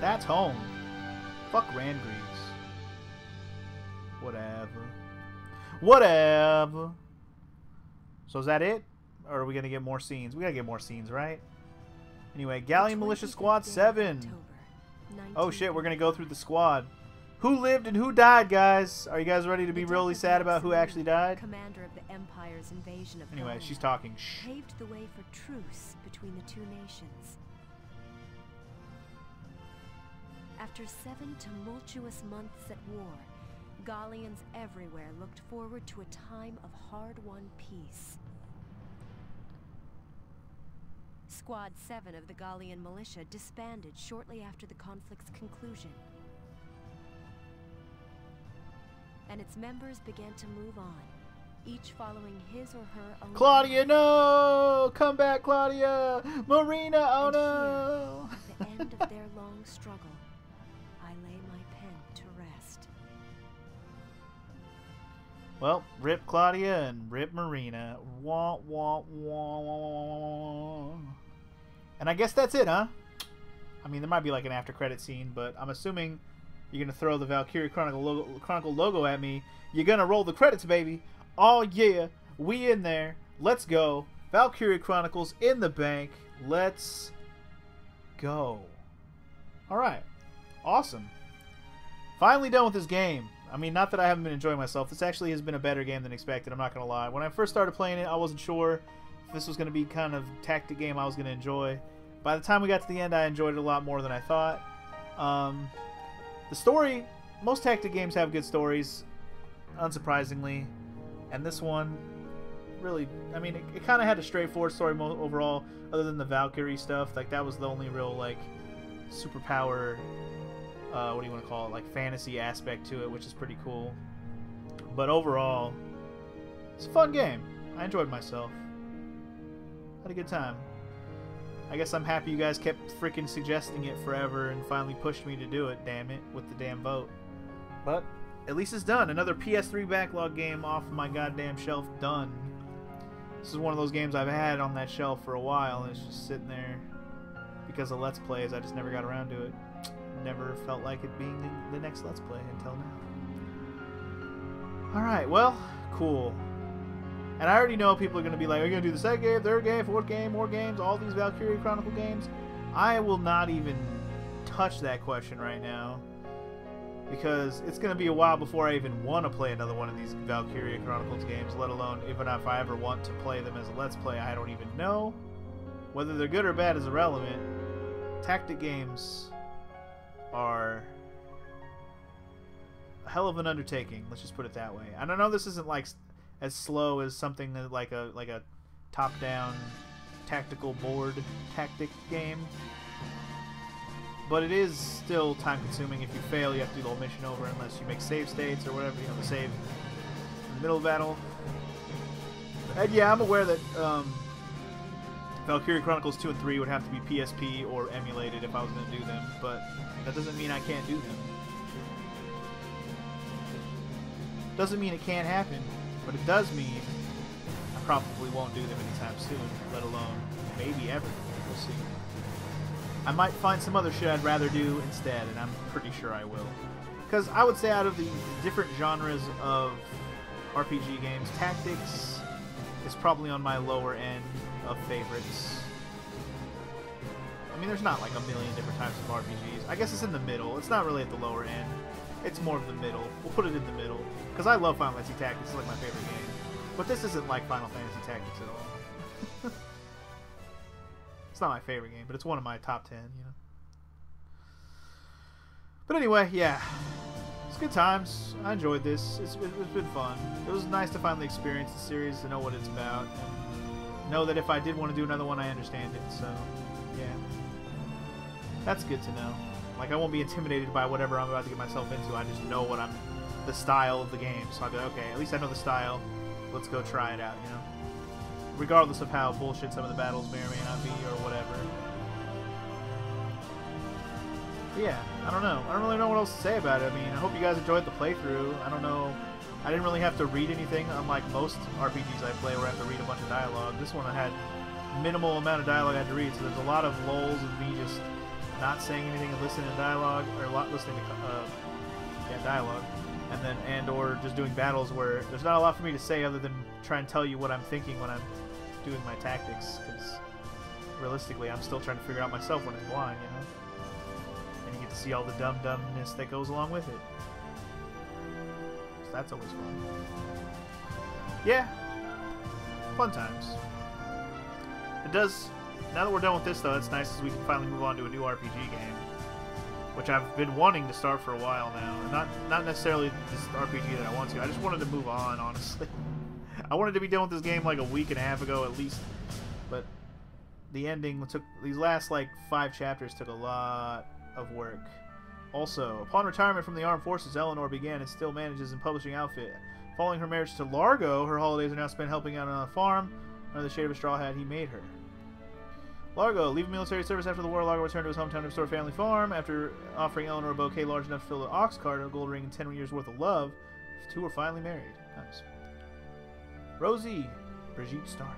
That's home. Fuck Randgriz. Whatever. Whatever. So is that it? Or are we gonna get more scenes? We gotta get more scenes, right? Anyway, Gallian Militia Squad 7. Oh shit, we're gonna go through the squad. Who lived and who died, guys? Are you guys ready to be really sad about who actually died? Commander of the Empire's invasion of Anyway, she's talking. Shh. paved the way for truce between the two nations. After seven tumultuous months at war, Gallians everywhere looked forward to a time of hard-won peace. Squad 7 of the Gallian militia disbanded shortly after the conflict's conclusion. And its members began to move on, each following his or her own Claudia, no! Come back, Claudia! Marina, oh And no! At the end of their long struggle, Well, rip Claudia and rip Marina. Wah, wah, wah. And I guess that's it, huh? I mean, there might be like an after credit scene, but I'm assuming you're gonna throw the Valkyria Chronicle logo, Chronicle logo at me. You're gonna roll the credits, baby. Oh yeah, we in there. Let's go. Valkyria Chronicles in the bank. Let's go. All right, awesome. Finally done with this game. I mean, not that I haven't been enjoying myself. This actually has been a better game than expected. I'm not gonna lie. When I first started playing it, I wasn't sure if this was gonna be kind of tactic game I was gonna enjoy. By the time we got to the end, I enjoyed it a lot more than I thought. Um, the story, most tactic games have good stories, unsurprisingly, and this one really, I mean, it, it kind of had a straightforward story overall, other than the Valkyrie stuff. Like that was the only real like superpower uh, what do you want to call it, like fantasy aspect to it, which is pretty cool. But overall, it's a fun game. I enjoyed myself. Had a good time. I guess I'm happy you guys kept freaking suggesting it forever and finally pushed me to do it, damn it, with the damn vote. But at least it's done. Another PS3 backlog game off my goddamn shelf done. This is one of those games I've had on that shelf for a while and it's just sitting there because of Let's Plays. I just never got around to it never felt like it being the, next Let's Play until now. Alright, well, cool. And I already know people are going to be like, are you going to do the second game, third game, fourth game, more games, all these Valkyria Chronicle games? I will not even touch that question right now. Because it's going to be a while before I even want to play another one of these Valkyria Chronicles games, let alone even if I ever want to play them as a Let's Play. I don't even know. Whether they're good or bad is irrelevant. Tactic games are a hell of an undertaking. Let's just put it that way. I don't know this isn't like as slow as something that like a like a top-down tactical board tactic game, but it is still time-consuming. If you fail, you have to do the whole mission over unless you make save states or whatever. You know, the save in the middle of battle. And yeah, I'm aware that um, Valkyria Chronicles 2 and 3 would have to be PSP or emulated if I was going to do them, but that doesn't mean I can't do them. Doesn't mean it can't happen, but it does mean I probably won't do them anytime soon, let alone maybe ever. We'll see. I might find some other shit I'd rather do instead, and I'm pretty sure I will. Because I would say out of the different genres of RPG games, Tactics is probably on my lower end of favorites. I mean, there's not like a million different types of RPGs. I guess it's in the middle. It's not really at the lower end. It's more of the middle. We'll put it in the middle. Because I love Final Fantasy Tactics. It's like my favorite game. But this isn't like Final Fantasy Tactics at all. it's not my favorite game, but it's one of my top 10, you know. But anyway, yeah. It's good times. I enjoyed this. It's, it's been fun. It was nice to finally experience the series, to know what it's about, and know that if I did want to do another one, I understand it. So, yeah. That's good to know. Like, I won't be intimidated by whatever I'm about to get myself into. I just know what I'm, the style of the game. So I'll be like, okay, at least I know the style. Let's go try it out, you know? Regardless of how bullshit some of the battles may or may not be, or whatever. But yeah, I don't know. I don't really know what else to say about it. I mean, I hope you guys enjoyed the playthrough. I don't know. I didn't really have to read anything, unlike most RPGs I play where I have to read a bunch of dialogue. This one I had minimal amount of dialogue I had to read, so there's a lot of lulls of me just not saying anything and listening to dialogue, or listening to uh, yeah, dialogue, and then and or just doing battles where there's not a lot for me to say other than try and tell you what I'm thinking when I'm doing my tactics, because realistically, I'm still trying to figure out myself when it's blind, you know. And you get to see all the dumb dumbness that goes along with it. So that's always fun. Yeah, fun times. It does now that we're done with this, though, it's nice as we can finally move on to a new RPG game, which I've been wanting to start for a while now. Not not necessarily this RPG that I want to. I just wanted to move on, honestly. I wanted to be done with this game like a week and a half ago at least, but the ending took these last like five chapters took a lot of work. Also, upon retirement from the armed forces, Eleanor began and still manages a publishing outfit. Following her marriage to Largo, her holidays are now spent helping out on a farm under the shade of a straw hat he made her. Largo, leaving military service after the war, Largo returned to his hometown to restore family farm. After offering Eleanor a bouquet large enough to fill an ox cart, a gold ring, and ten years worth of love, the two were finally married. Nice. Rosie, Brigitte Stark.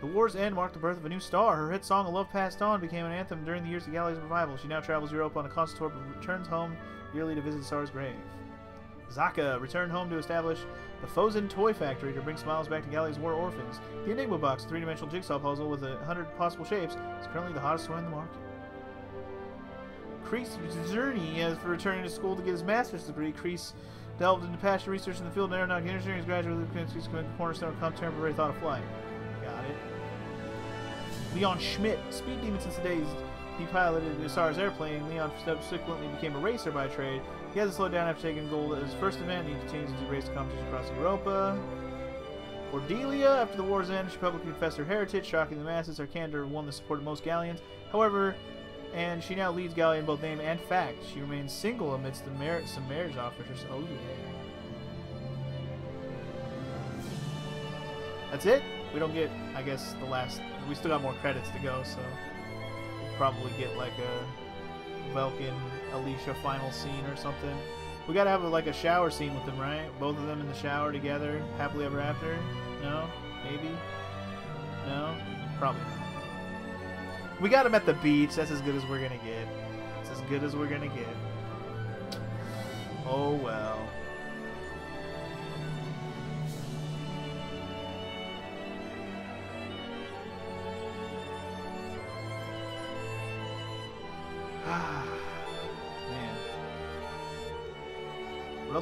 The war's end marked the birth of a new star. Her hit song, A Love Passed On, became an anthem during the years of Gallia's revival. She now travels Europe on a constant tour but returns home yearly to visit Star's grave. Zaka returned home to establish the Fozen Toy Factory to bring smiles back to Gallia's war orphans. The Enigma Box, three-dimensional jigsaw puzzle with a hundred possible shapes, is currently the hottest toy in the market. Kreese journey as for returning to school to get his master's degree. Kreese delved into passion research in the field of aeronautic engineering. He's graduated with the cornerstone of contemporary thought of flight. Got it. Leon Schmidt, speed demon since the days he piloted Isara's airplane. Leon subsequently became a racer by trade. He hasn't slowed down after taking gold at his first event. He continues to race competition across Europa. Cordelia, after the war's end, she publicly confessed her heritage, shocking the masses. Her candor won the support of most Gallians. However, and she now leads Gallia in both name and fact. She remains single amidst the mar some marriage offers. Oh yeah. That's it. We don't get, I guess, the last. We still got more credits to go, so we'll probably get like a Welkin Alicia final scene or something. We gotta have like a shower scene with them, right? Both of them in the shower together, happily ever after. No, maybe. No, probably not. We got them at the beach. That's as good as we're gonna get. It's as good as we're gonna get. Oh well.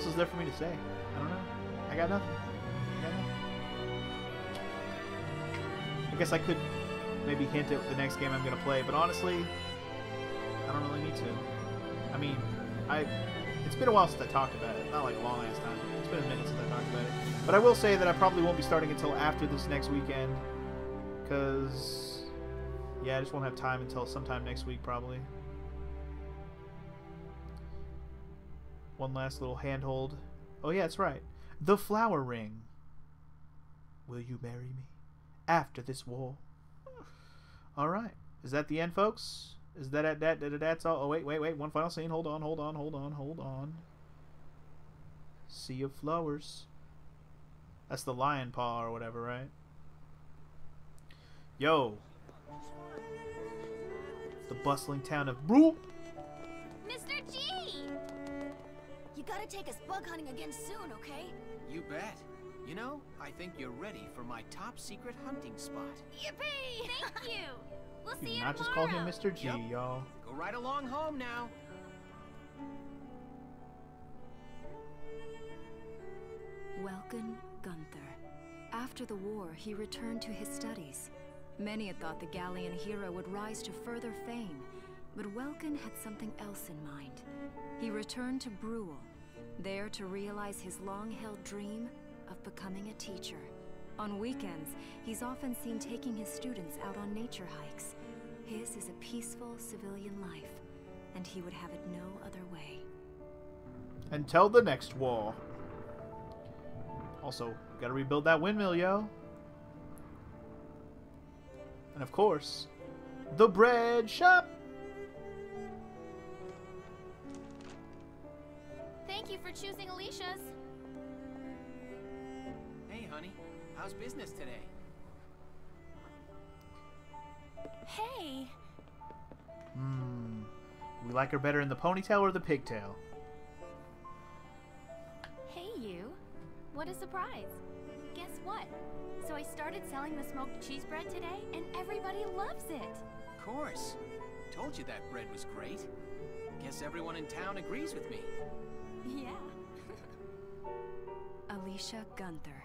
Else is there for me to say? I don't know. I got nothing. I got nothing. I guess I could maybe hint at the next game I'm going to play, but honestly, I don't really need to. I mean, I it's been a while since I talked about it. Not like a long ass time. It's been a minute since I talked about it. But I will say that I probably won't be starting until after this next weekend. Because, yeah, I just won't have time until sometime next week, probably. One last little handhold. Oh, yeah, that's right. The Flower Ring. Will you marry me after this war? All right. Is that the end, folks? Is that that that, that that's all? Oh wait, wait, wait. One final scene. Hold on, hold on, hold on, hold on. Sea of flowers. That's the lion paw or whatever, right? Yo. The bustling town of Bruhl. Mr. G! You gotta take us bug hunting again soon, okay? You bet. You know, I think you're ready for my top secret hunting spot. Yippee! Thank you! We'll see Do you not just call him. Mr. G, Yep. y'all. Go right along home now. Welkin Gunther. After the war, he returned to his studies. Many had thought the Gallian hero would rise to further fame, but Welkin had something else in mind. He returned to Bruhl, there to realize his long-held dream of becoming a teacher. On weekends, he's often seen taking his students out on nature hikes. His is a peaceful civilian life, and he would have it no other way. Until the next war. Also, gotta rebuild that windmill, yo. And of course, the bread shop. Thank you for choosing Alicia's. Hey, honey. How's business today? Hey! Hmm. We like her better in the ponytail or the pigtail? Hey, you. What a surprise. Guess what? So I started selling the smoked cheese bread today, and everybody loves it. Of course. Told you that bread was great. Guess everyone in town agrees with me. Yeah. Alicia Gunther.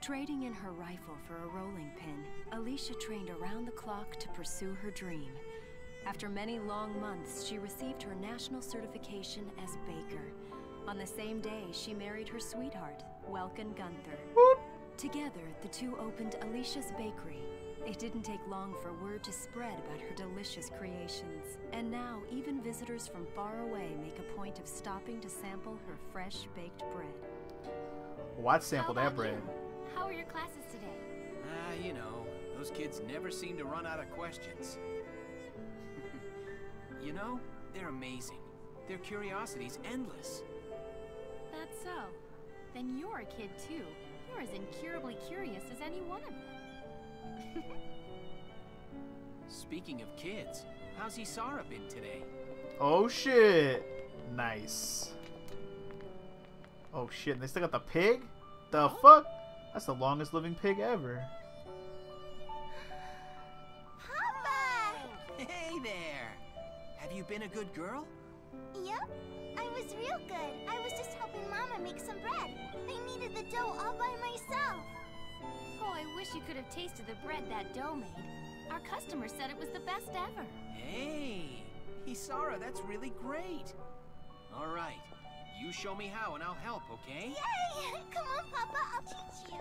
Trading in her rifle for a rolling pin, Alicia trained around the clock to pursue her dream. After many long months, she received her national certification as baker. On the same day, she married her sweetheart, Welkin Gunther. Together, the two opened Alicia's Bakery, It didn't take long for word to spread about her delicious creations, and now even visitors from far away make a point of stopping to sample her fresh baked bread. Well, I'd sample that bread. you? How are your classes today? Ah, you know, those kids never seem to run out of questions. you know, they're amazing. Their curiosity's endless. That's so. Then you're a kid too. You're as incurably curious as any one of them. Speaking of kids, how's Isara been today? Oh shit! Nice. Oh shit! and They still got the pig? The fuck? That's the longest living pig ever. Papa! Hey there! Have you been a good girl? Yep, I was real good. I was just helping Mama make some bread. I needed the dough all by myself. Oh, I wish you could have tasted the bread that dough made. Our customer said it was the best ever. Hey! Isara, that's really great! Alright, you show me how and I'll help, okay? Yay! Come on, Papa, I'll teach you.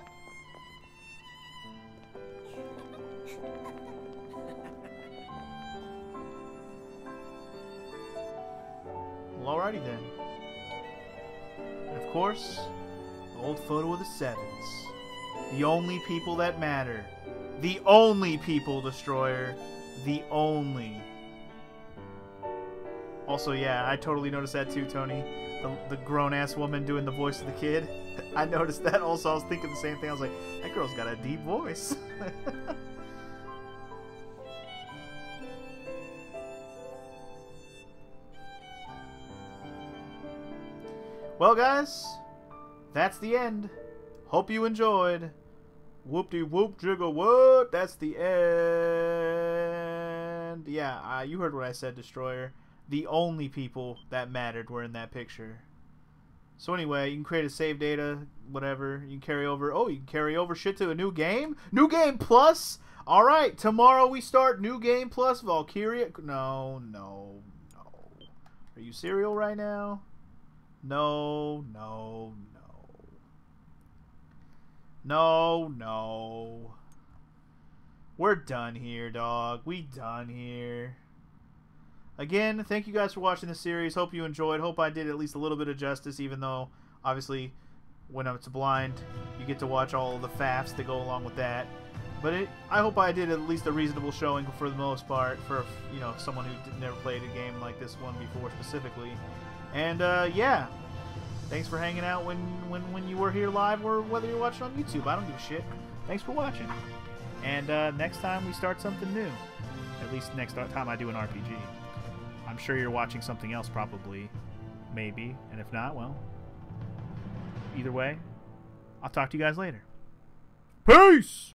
Well, alrighty then. And of course, the old photo of the Sevens. The only people that matter. The only people, Destroyer. The only. Also, yeah, I totally noticed that too, Tony. The, the grown ass woman doing the voice of the kid. I noticed that also. I was thinking the same thing. I was like, that girl's got a deep voice. Well, guys, that's the end. Hope you enjoyed. Whoop de whoop jiggle what? That's the end. Yeah, uh, you heard what I said, Destroyer. The only people that mattered were in that picture. So anyway, you can create a save data, whatever. You can carry over. Oh, you can carry over shit to a new game. New game plus. All right, tomorrow we start new game plus Valkyria. No, no, no. Are you serial right now? No, no, no. No. We're done here, dog. We done here. Again, thank you guys for watching the series. Hope you enjoyed. Hope I did at least a little bit of justice, even though, obviously, when it's blind, you get to watch all the faffs that go along with that. But it, I hope I did at least a reasonable showing for the most part for you know someone who never played a game like this one before specifically. And uh, yeah, thanks for hanging out when, when when you were here live or whether you're watching on YouTube. I don't give a shit. Thanks for watching. And uh, next time we start something new. At least next time I do an RPG. I'm sure you're watching something else probably, maybe. And if not, well, either way, I'll talk to you guys later. Peace.